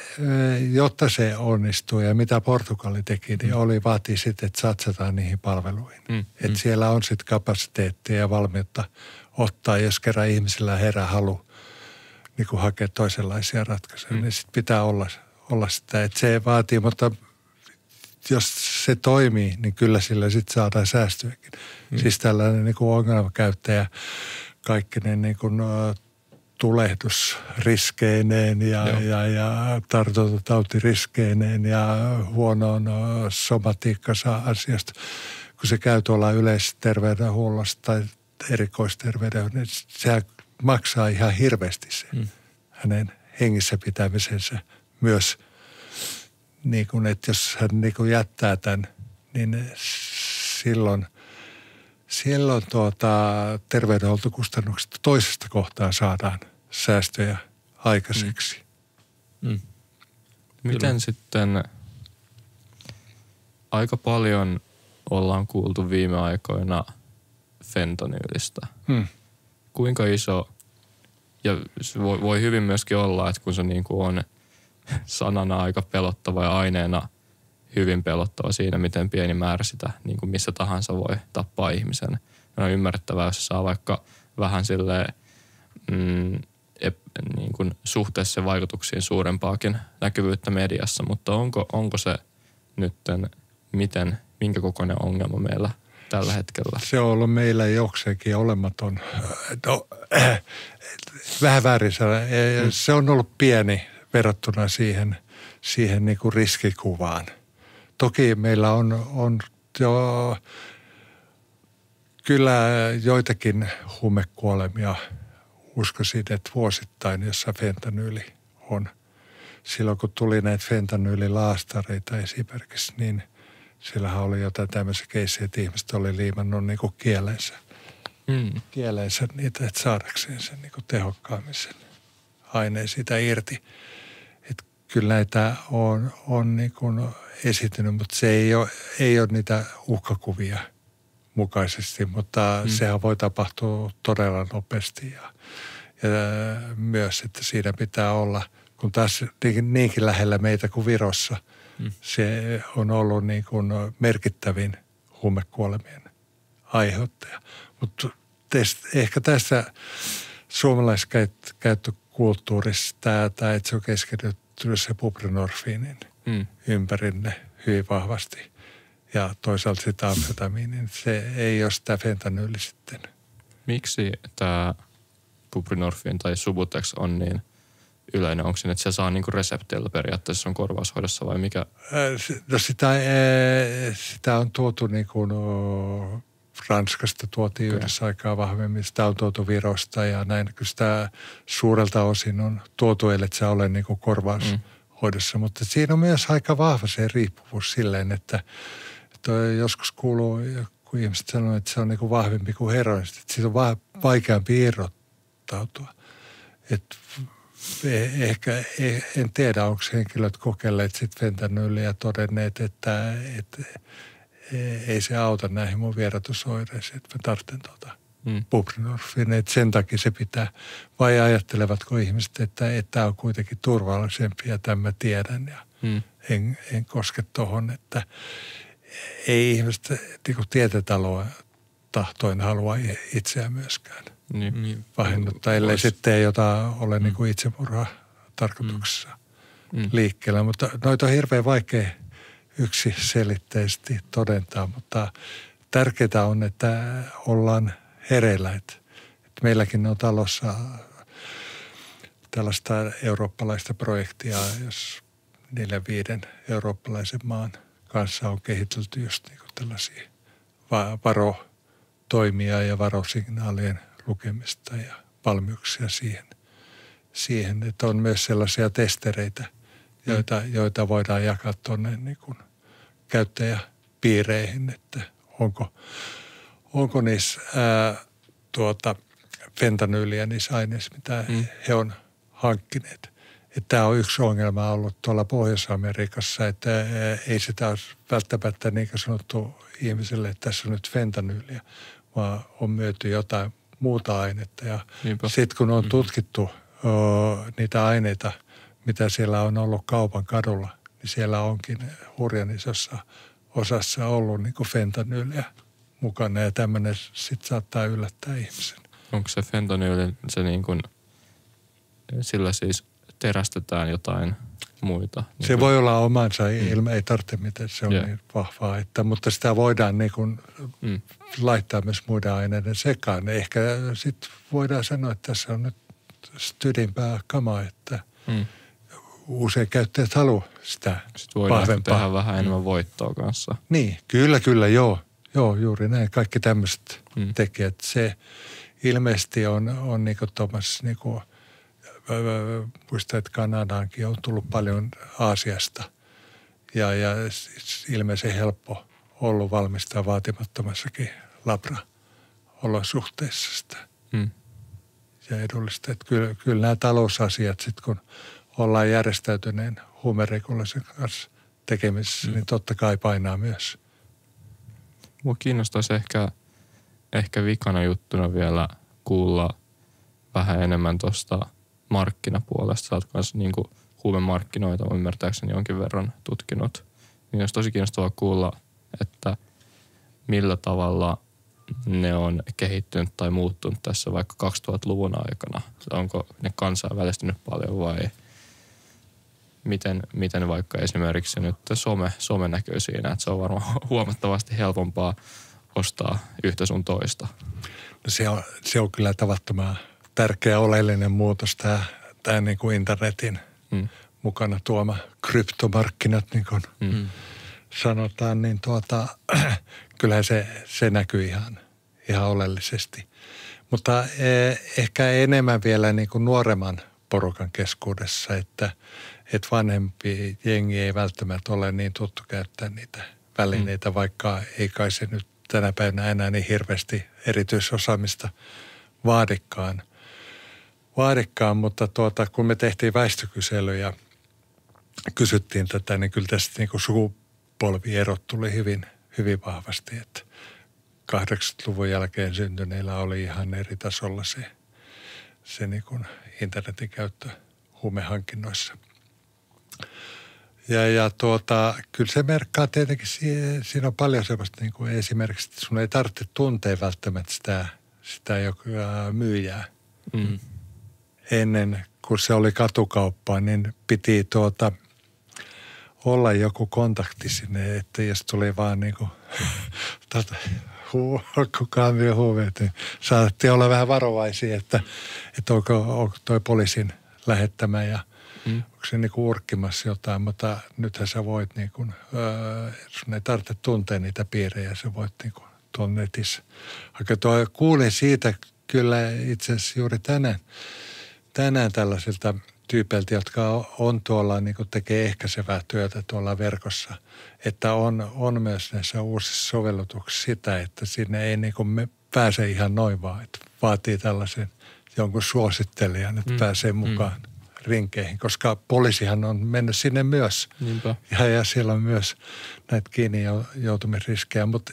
Speaker 3: jotta se onnistuu ja mitä Portugali teki, niin mm. oli vaatii sitten, että satsataan niihin palveluihin. Mm. Että mm. siellä on sitten kapasiteettia ja valmiutta ottaa, jos kerran ihmisillä herää halu niin kuin hakea toisenlaisia ratkaisuja, mm. niin sitten pitää olla, olla sitä. Että se vaatii, mutta jos se toimii, niin kyllä sillä sitten saadaan säästöäkin. Mm. Siis tällainen niin kuin ongelmakäyttäjä kaikki ne niin kuin, tulehdusriskeineen ja, ja, ja tartuntatautiriskeineen ja huonoon somatiikkansa asiasta. Kun se käy tuolla yleisterveydenhuollossa tai erikoisterveydenhuollossa, niin sehän maksaa ihan hirveästi se mm. hänen hengissä pitämisensä myös. Niin kuin, että jos hän niin kuin jättää tämän, niin silloin – silloin tuota, terveydenhuoltokustannuksista toisesta kohtaa saadaan säästöjä aikaiseksi. Mm. Mm.
Speaker 2: Miten Kyllä. sitten aika paljon ollaan kuultu viime aikoina fentanyylistä. Mm. Kuinka iso, ja se voi, voi hyvin myöskin olla, että kun se niin kuin on sanana aika pelottava ja aineena hyvin pelottava siinä, miten pieni määrä sitä niin kuin missä tahansa voi tappaa ihmisen. Ja on ymmärrettävää, jos saa vaikka vähän sille mm, ep, niin kuin suhteessa vaikutuksiin suurempaakin näkyvyyttä mediassa, mutta onko, onko se nytten miten, minkä kokoinen ongelma meillä tällä hetkellä?
Speaker 3: Se on ollut meillä jokseenkin olematon. No, äh, vähän väärin mm. Se on ollut pieni verrattuna siihen, siihen niin kuin riskikuvaan – Toki meillä on, on jo kyllä joitakin huumekuolemia uskoisin, että vuosittain, jossa fentanyyli on. Silloin kun tuli näitä fentanyyli-laastareita esimerkiksi, niin sillähän oli jotain tämmöisiä keissejä, että ihmiset oli liimannut niin kuin kielensä, mm. kielensä niitä, että saadakseen sen niin kuin tehokkaammin sen aineen siitä irti. Että kyllä näitä on, on niin kuin esiintynyt, mutta se ei ole, ei ole niitä uhkakuvia mukaisesti, mutta mm. sehän voi tapahtua todella nopeasti ja, ja myös, että siinä pitää olla, kun taas niin, niinkin lähellä meitä kuin Virossa, mm. se on ollut niin kuin merkittävin huumekuolemien aiheuttaja. Mutta ehkä tässä suomalaiskäyttökulttuurissa tämä, tämä että se on keskitytty se buprenorfiinin – mm. ympärille hyvin vahvasti. Ja toisaalta sitä amfetamiinin. Se ei ole sitä fentanyyli sitten.
Speaker 2: Miksi tämä buprenorfiin tai Subutex on niin yleinen? Onko se, että se saa niinku resepteillä periaatteessa on korvaushoidossa vai mikä?
Speaker 3: No sitä, sitä on tuotu niin kuin, Ranskasta tuotiin okay. yhdessä aikaa vahvemmin, sitä on tuotu Virosta ja näin. Kyllä sitä suurelta osin on tuotu, ellei se ole niin kuin korvaus. Mm hoidossa, mutta siinä on myös aika vahva se riippuvuus silleen, että, että joskus kuuluu, kun ihmiset sanoo, että se on niin kuin vahvempi kuin heroinista, että siitä on va- vaikeampi irrottautua. Et e-, ehkä, e-, en tiedä, onko henkilöt kokeilleet sitten fentanyyliä ja todenneet, että, että e-, ei se auta näihin mun vierotusoireisiin, että mä tarvitsen tuota mm. buprenorfiin, että sen takia se pitää. Vai ajattelevatko ihmiset, että, että tämä on kuitenkin turvallisempi ja tämän mä tiedän ja mm. en, en koske tuohon, että ei ihmiset niin tietetaloa tahtoin halua itseään myöskään niin, niin, vahennuttaa, ellei vois. sitten jotain ole mm. niin kuin itsemurha tarkoituksessa mm. mm. liikkeellä. Mutta noita on hirveän vaikea yksi selitteisesti todentaa, mutta tärkeää on, että ollaan hereillä. Että, että meilläkin on talossa tällaista eurooppalaista projektia, jos neljän viiden eurooppalaisen maan kanssa on kehitelty just niin kuin tällaisia varotoimia ja varosignaalien lukemista ja valmiuksia siihen, siihen että on myös sellaisia testereitä, joita, joita voidaan jakaa tuonne niin kuin käyttäjäpiireihin, että onko, onko niissä ää, tuota, fentanyyliä niissä aineissa, mitä mm. he on hankkineet. Että tämä on yksi ongelma ollut tuolla Pohjois-Amerikassa, että ei sitä ole välttämättä niin kuin sanottu ihmiselle, että tässä on nyt fentanyyliä, vaan on myöty jotain muuta ainetta. Ja sitten kun on mm-hmm. tutkittu o, niitä aineita, mitä siellä on ollut kaupan kadulla, niin siellä onkin hurjan isossa osassa ollut niin fentanyyliä mukana ja tämmöinen sitten saattaa yllättää ihmisen.
Speaker 2: Onko se fentanyyli, se niin kuin, sillä siis terästetään jotain muita?
Speaker 3: Niin se kuin... voi olla omansa mm. ilme, ei tarvitse mitään, se on yeah. niin vahvaa, että, mutta sitä voidaan niin kuin mm. laittaa myös muiden aineiden sekaan. Ehkä sitten voidaan sanoa, että tässä on nyt stydimpää kamaa, että mm. usein käyttäjät haluaa sitä
Speaker 2: Sitten voidaan vahvempaa. tehdä vähän enemmän voittoa kanssa.
Speaker 3: Niin, kyllä, kyllä, joo. Joo, juuri näin. Kaikki tämmöiset mm. tekijät. Se ilmeisesti on, on niin kuin Thomas, niin kuin, muistan, että Kanadaankin on tullut paljon Aasiasta. Ja, ja ilmeisen helppo ollut valmistaa vaatimattomassakin labra-olosuhteissa sitä. Mm. Ja edullista. Että kyllä, kyllä nämä talousasiat sitten, kun ollaan järjestäytyneen huumerikollisen kanssa tekemisissä, mm. niin totta kai painaa myös.
Speaker 2: Mua kiinnostaisi ehkä, ehkä vikana juttuna vielä kuulla vähän enemmän tuosta markkinapuolesta. Sä oot niin kuin huumemarkkinoita ymmärtääkseni jonkin verran tutkinut. Niin olisi tosi kiinnostavaa kuulla, että millä tavalla ne on kehittynyt tai muuttunut tässä vaikka 2000-luvun aikana. Onko ne kansainvälistynyt paljon vai – miten, miten vaikka esimerkiksi nyt some, some näkyy siinä, että se on varmaan huomattavasti helpompaa ostaa yhtä sun toista.
Speaker 3: No se, on, se on kyllä tavattoman tärkeä oleellinen muutos tämä, tämä niin kuin internetin mm. mukana tuoma kryptomarkkinat, niin kuin mm. sanotaan, niin tuota, kyllähän se, se näkyy ihan, ihan oleellisesti. Mutta eh, ehkä enemmän vielä niin kuin nuoremman porukan keskuudessa, että – että vanhempi jengi ei välttämättä ole niin tuttu käyttää niitä välineitä, mm. vaikka ei kai se nyt tänä päivänä enää niin hirveästi erityisosaamista vaadikkaan. vaadikkaan mutta tuota, kun me tehtiin väestökyselyjä, kysyttiin tätä, niin kyllä tästä niin sukupolvierot tuli hyvin, hyvin vahvasti, että 80-luvun jälkeen syntyneillä oli ihan eri tasolla se, se niin kuin internetin käyttö huumehankinnoissa. Ja, ja tuota, kyllä se merkkaa tietenkin, siinä on paljon sellaista niin kuin esimerkiksi, että sun ei tarvitse tuntea välttämättä sitä, sitä joka myyjää. Mm. Ennen kun se oli katukauppaa, niin piti tuota, olla joku kontakti sinne, että jos tuli vaan niin kuin, tuota, huu, kukaan myy huumeet, niin saatettiin olla vähän varovaisia, että, että onko, onko toi poliisin lähettämä ja – Mm. Onko se niin kuin urkkimassa jotain, mutta nythän sä voit niin kuin, öö, sun ei tarvitse tuntea niitä piirejä, sä voit niin kuin tuolla netissä. Aika tuo, kuulin siitä kyllä itse asiassa juuri tänään, tänään tällaisilta tyypeiltä, jotka on tuolla, niin kuin tekee ehkäisevää työtä tuolla verkossa, että on, on myös näissä uusissa sovellutuksissa sitä, että sinne ei niin kuin me pääse ihan noin vaan, että vaatii tällaisen jonkun suosittelijan, että mm. pääsee mukaan. Mm rinkeihin, koska poliisihan on mennyt sinne myös. Niinpä. Ja, ja siellä on myös näitä kiinni joutumisriskejä, mutta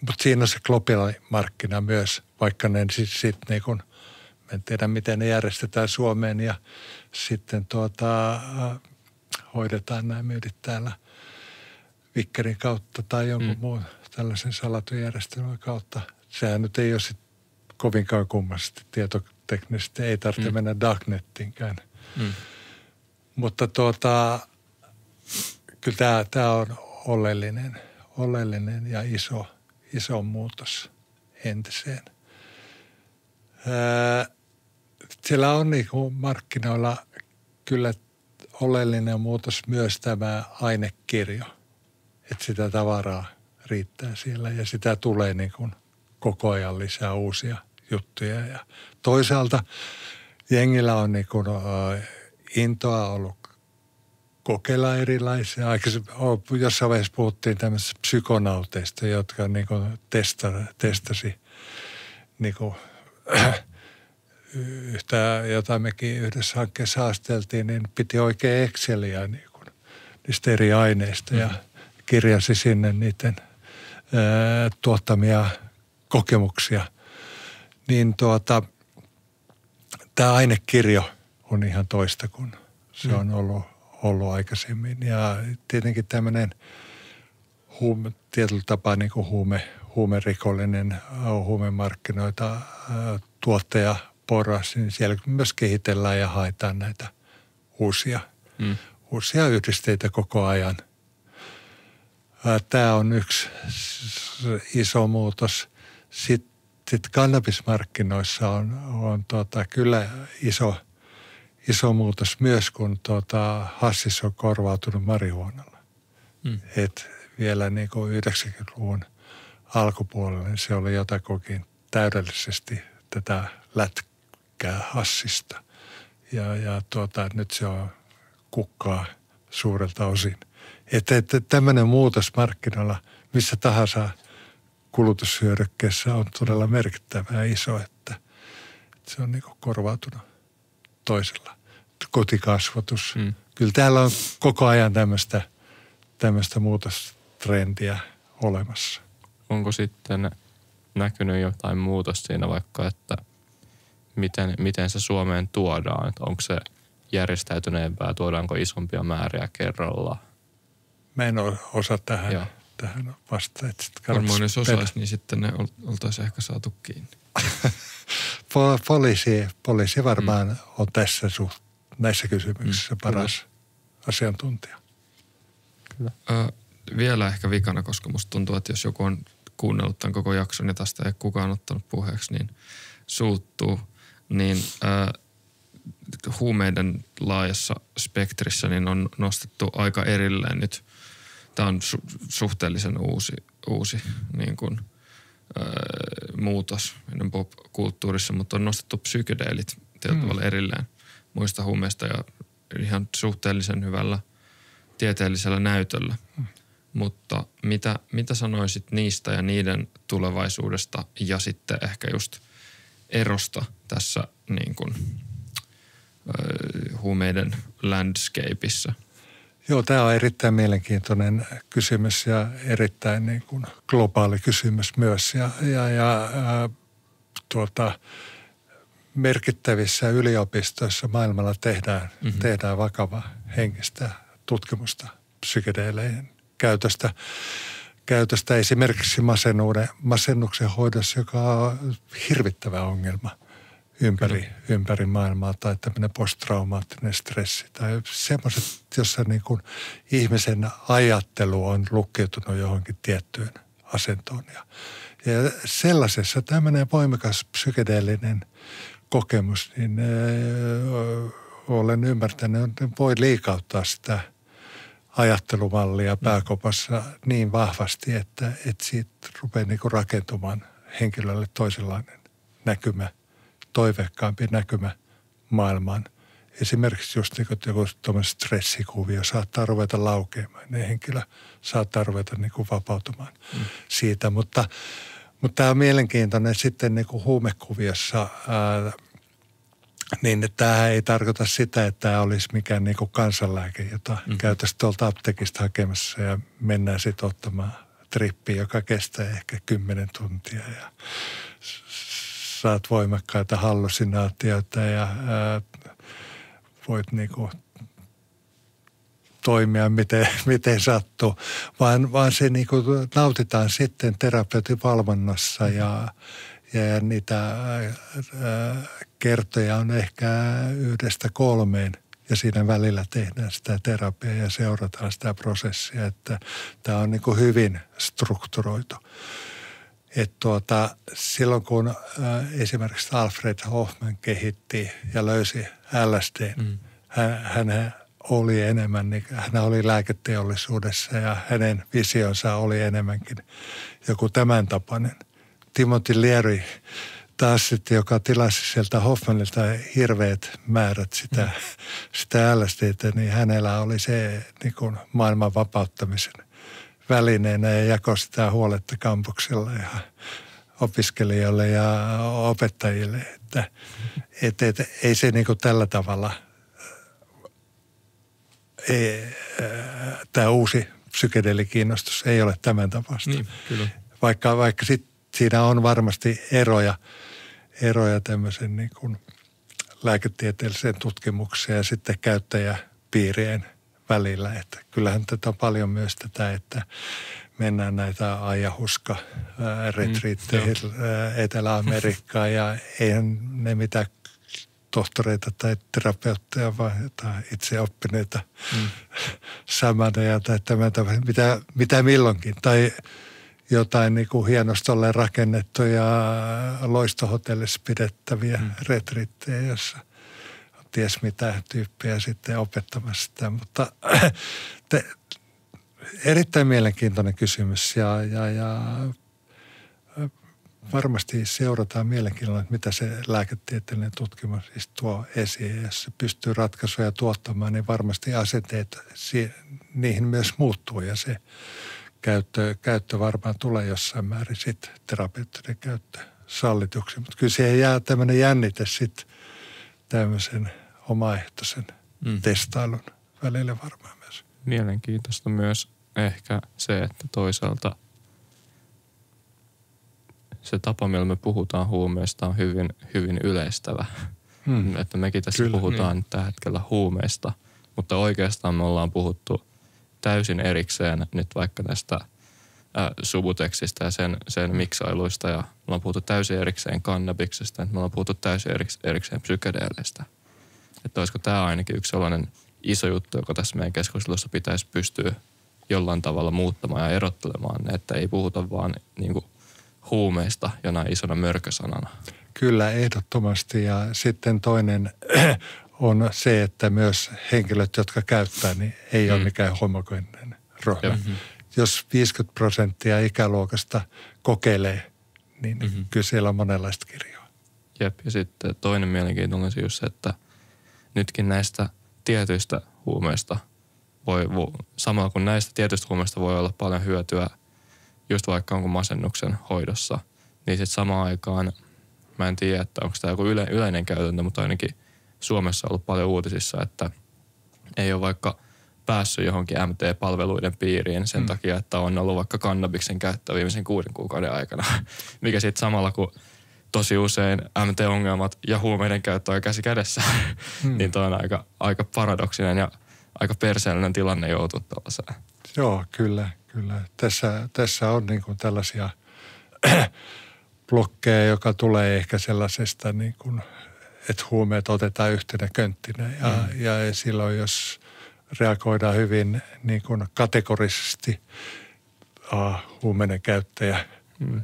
Speaker 3: mutta siinä on se globaali markkina myös, vaikka ne sitten sit niin kun, en tiedä miten ne järjestetään Suomeen ja sitten tuota, hoidetaan nämä myydit täällä Vikkerin kautta tai jonkun mm. muun tällaisen salatun järjestelmän kautta. Sehän nyt ei ole sit kovinkaan kummasti tietoteknisesti, ei tarvitse mm. mennä darknettiinkään. Mm. Mutta tuota, kyllä tämä, tämä on oleellinen, oleellinen ja iso, iso muutos entiseen. Ää, siellä on niin kuin markkinoilla kyllä oleellinen muutos myös tämä ainekirjo, että sitä tavaraa riittää siellä ja sitä tulee niin kuin koko ajan lisää uusia juttuja. Ja toisaalta jengillä on niin kuin, intoa ollut kokeilla erilaisia. Aikaisemmin, jossain vaiheessa puhuttiin tämmöisistä psykonauteista, jotka niin kuin testa, testasi niin kuin, yhtä, jota mekin yhdessä hankkeessa haasteltiin, niin piti oikein Exceliä niin kuin, niistä eri aineista ja mm-hmm. kirjasi sinne niiden ää, tuottamia kokemuksia. Niin tuota, tämä ainekirjo on ihan toista kuin se mm. on ollut, ollut aikaisemmin. Ja tietenkin tämmöinen huume, tietyllä tapaa niin kuin huume, huumerikollinen huumemarkkinoita tuottaja porras, niin siellä myös kehitellään ja haetaan näitä uusia, mm. uusia yhdisteitä koko ajan. Tämä on yksi iso muutos. Sitten sit kannabismarkkinoissa on, on tota, kyllä iso, iso muutos myös, kun tota, hassis on korvautunut marihuonalla. Mm. Et vielä niin kuin 90-luvun alkupuolella niin se oli jotakin täydellisesti tätä lätkää hassista. Ja, ja tuota, nyt se on kukkaa suurelta osin. Että, että tämmöinen muutos markkinoilla missä tahansa kulutushyödykkeessä on todella merkittävä ja iso, että, että se on niin korvautunut toisella. Kotikasvatus. Mm. Kyllä täällä on koko ajan tämmöistä, tämmöistä muutostrendiä olemassa.
Speaker 2: Onko sitten näkynyt jotain muutosta siinä vaikka, että – miten, miten se Suomeen tuodaan? Että onko se järjestäytyneempää, tuodaanko isompia määriä kerralla?
Speaker 3: Mä en osaa tähän, Joo. Tähän vastata.
Speaker 4: Varmaan jos osaisi, niin sitten ne oltaisiin ehkä saatu kiinni.
Speaker 3: poliisi, poliisi varmaan mm. on tässä suht, näissä kysymyksissä mm, paras kyllä. asiantuntija.
Speaker 4: Kyllä. Ö, vielä ehkä vikana, koska musta tuntuu, että jos joku on kuunnellut tämän koko jakson ja tästä ei kukaan ottanut puheeksi, niin suuttuu – niin äh, huumeiden laajassa spektrissä niin on nostettu aika erilleen nyt. Tämä on su- suhteellisen uusi, uusi niin kuin, äh, muutos meidän pop-kulttuurissa, mutta on nostettu psykedeelit tietyllä mm. erilleen muista huumeista ja ihan suhteellisen hyvällä tieteellisellä näytöllä. Mm. Mutta mitä, mitä sanoisit niistä ja niiden tulevaisuudesta ja sitten ehkä just erosta tässä niin kuin, huumeiden landscapeissa?
Speaker 3: Joo, tämä on erittäin mielenkiintoinen kysymys ja erittäin niin kuin globaali kysymys myös. Ja, ja, ja ää, tuota, merkittävissä yliopistoissa maailmalla tehdään, mm-hmm. tehdään vakavaa henkistä tutkimusta psykedeeleiden käytöstä käytöstä esimerkiksi masennuuden, masennuksen hoidossa, joka on hirvittävä ongelma ympäri, Kyllä. ympäri maailmaa tai tämmöinen posttraumaattinen stressi tai semmoiset, jossa niin kuin ihmisen ajattelu on lukkiutunut johonkin tiettyyn asentoon. Ja, ja sellaisessa tämmöinen voimakas psykedeellinen kokemus, niin ö, olen ymmärtänyt, että voi liikauttaa sitä – ajattelumallia pääkopassa niin vahvasti, että, että siitä rupeaa niin rakentumaan henkilölle toisenlainen näkymä, toiveikkaampi näkymä maailmaan. Esimerkiksi just niin joku stressikuvio saattaa ruveta laukeamaan, niin henkilö saattaa ruveta niin kuin vapautumaan mm. siitä. Mutta, mutta tämä on mielenkiintoinen sitten niin kuin huumekuviossa ää, niin tämä ei tarkoita sitä, että tämä olisi mikään niin kuin kansanlääke, jota mm-hmm. käytäisiin tuolta apteekista hakemassa ja mennään sitten ottamaan trippi, joka kestää ehkä kymmenen tuntia ja saat voimakkaita hallusinaatioita ja ää, voit niinku toimia miten, miten sattuu, vaan, vaan se niinku nautitaan sitten terapeutin valvonnassa ja, ja niitä ää, kertoja on ehkä yhdestä kolmeen – ja siinä välillä tehdään sitä terapiaa ja seurataan sitä prosessia, että tämä on niin kuin hyvin strukturoitu. Et tuota, silloin kun äh, esimerkiksi Alfred Hoffman kehitti ja löysi LSD, mm. hän, hän oli enemmän, niin hän oli lääketeollisuudessa ja hänen visionsa oli enemmänkin joku tämän tapainen. Timothy Leary taas sitten, joka tilasi sieltä Hoffmanilta hirveät määrät sitä, mm. sitä LSDtä, niin hänellä oli se niin kuin maailman vapauttamisen välineenä ja jakoi sitä huoletta kampuksella ja opiskelijoille ja opettajille, että et, et, ei se niin kuin tällä tavalla, ei, tämä uusi psykedelikiinnostus ei ole tämän tapasta. Niin, kyllä. Vaikka, vaikka sit siinä on varmasti eroja – eroja tämmöisen niin kuin lääketieteelliseen tutkimukseen ja sitten käyttäjäpiirien välillä. Että kyllähän tätä on paljon myös tätä, että mennään näitä ajahuska retriitteihin mm, Etelä-Amerikkaan ja eihän ne mitä tohtoreita tai terapeutteja, vaan jotain itse oppineita mm. samaneja tai tämän, mitä, mitä milloinkin. Tai jotain niin kuin hienostolle rakennettuja loistohotellissa pidettäviä mm. retrittejä, jossa ties mitä tyyppejä sitten opettamassa sitä. Mutta te, erittäin mielenkiintoinen kysymys ja, ja, ja varmasti seurataan mielenkiinnolla, että mitä se lääketieteellinen tutkimus siis tuo esiin. Jos se pystyy ratkaisuja tuottamaan, niin varmasti asenteet niihin myös muuttuu ja se käyttö, käyttö varmaan tulee jossain määrin sitten terapeuttinen käyttö sallituksi. Mutta kyllä siihen jää tämmöinen jännite sitten tämmöisen omaehtoisen mm. testailun välille varmaan myös.
Speaker 2: Mielenkiintoista myös ehkä se, että toisaalta se tapa, millä me puhutaan huumeista on hyvin, hyvin yleistävä. Hmm. Että mekin tässä Kyllä, puhutaan niin. tällä hetkellä huumeista, mutta oikeastaan me ollaan puhuttu – täysin erikseen nyt vaikka tästä subutekstistä ja sen, sen miksailuista ja me ollaan puhuttu täysin erikseen kannabiksesta, me ollaan puhuttu täysin erikseen psykedeeleistä. Että olisiko tämä ainakin yksi sellainen iso juttu, joka tässä meidän keskustelussa pitäisi pystyä jollain tavalla muuttamaan ja erottelemaan, että ei puhuta vaan niin kuin huumeista jonain isona mörkösanana.
Speaker 3: Kyllä, ehdottomasti. Ja sitten toinen on se, että myös henkilöt, jotka käyttää, niin ei mm. ole mikään homogeninen ryhmä. Mm-hmm. Jos 50 prosenttia ikäluokasta kokeilee, niin mm-hmm. kyllä siellä on monenlaista kirjoa.
Speaker 2: Jep, ja sitten toinen mielenkiintoinen on just se, että nytkin näistä tietyistä huumeista voi, samalla kuin näistä tietyistä huumeista voi olla paljon hyötyä just vaikka onko masennuksen hoidossa, niin sitten samaan aikaan, mä en tiedä, että onko tämä joku yle, yleinen käytäntö, mutta ainakin – Suomessa ollut paljon uutisissa, että ei ole vaikka päässyt johonkin MT-palveluiden piiriin sen mm. takia, että on ollut vaikka kannabiksen käyttö viimeisen kuuden kuukauden aikana, mikä sitten samalla kun tosi usein MT-ongelmat ja huumeiden käyttö on käsi kädessä, mm. niin toi on aika, aika paradoksinen ja aika perseellinen tilanne joutua tällaiseen.
Speaker 3: Joo, kyllä, kyllä. Tässä, tässä on niin kuin tällaisia blokkeja, joka tulee ehkä sellaisesta niin kuin että huumeet otetaan yhtenä könttinä. Ja, mm. ja silloin, jos reagoidaan hyvin niin kuin kategorisesti, uh, huumeiden käyttäjä mm.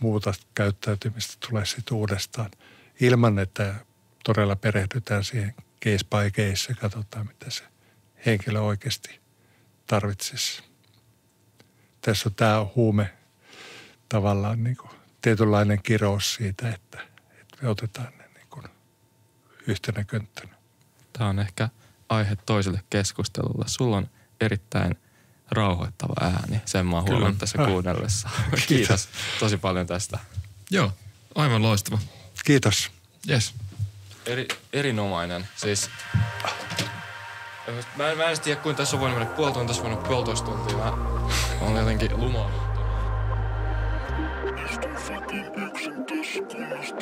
Speaker 3: Muuta käyttäytymistä tulee sitten uudestaan ilman, että todella perehdytään siihen case by case ja katsotaan, mitä se henkilö oikeasti tarvitsisi. Tässä on tämä huume tavallaan niin kuin tietynlainen kirous siitä, että, että me otetaan yhtenä könttänä.
Speaker 2: Tämä on ehkä aihe toiselle keskustelulle. Sulla on erittäin rauhoittava ääni. Sen mä oon tässä ah. kuunnellessa. Kiitos. Kiitos tosi paljon tästä.
Speaker 4: Joo, aivan loistava.
Speaker 3: Kiitos.
Speaker 4: Yes.
Speaker 2: Eri, erinomainen. Siis, mä en, mä en tiedä, kuinka tässä on voinut mennä puoli tuntia, tässä on voinut puolitoista tuntia. Mä on jotenkin lumo.
Speaker 5: Istun fucking yksin tässä kunnossa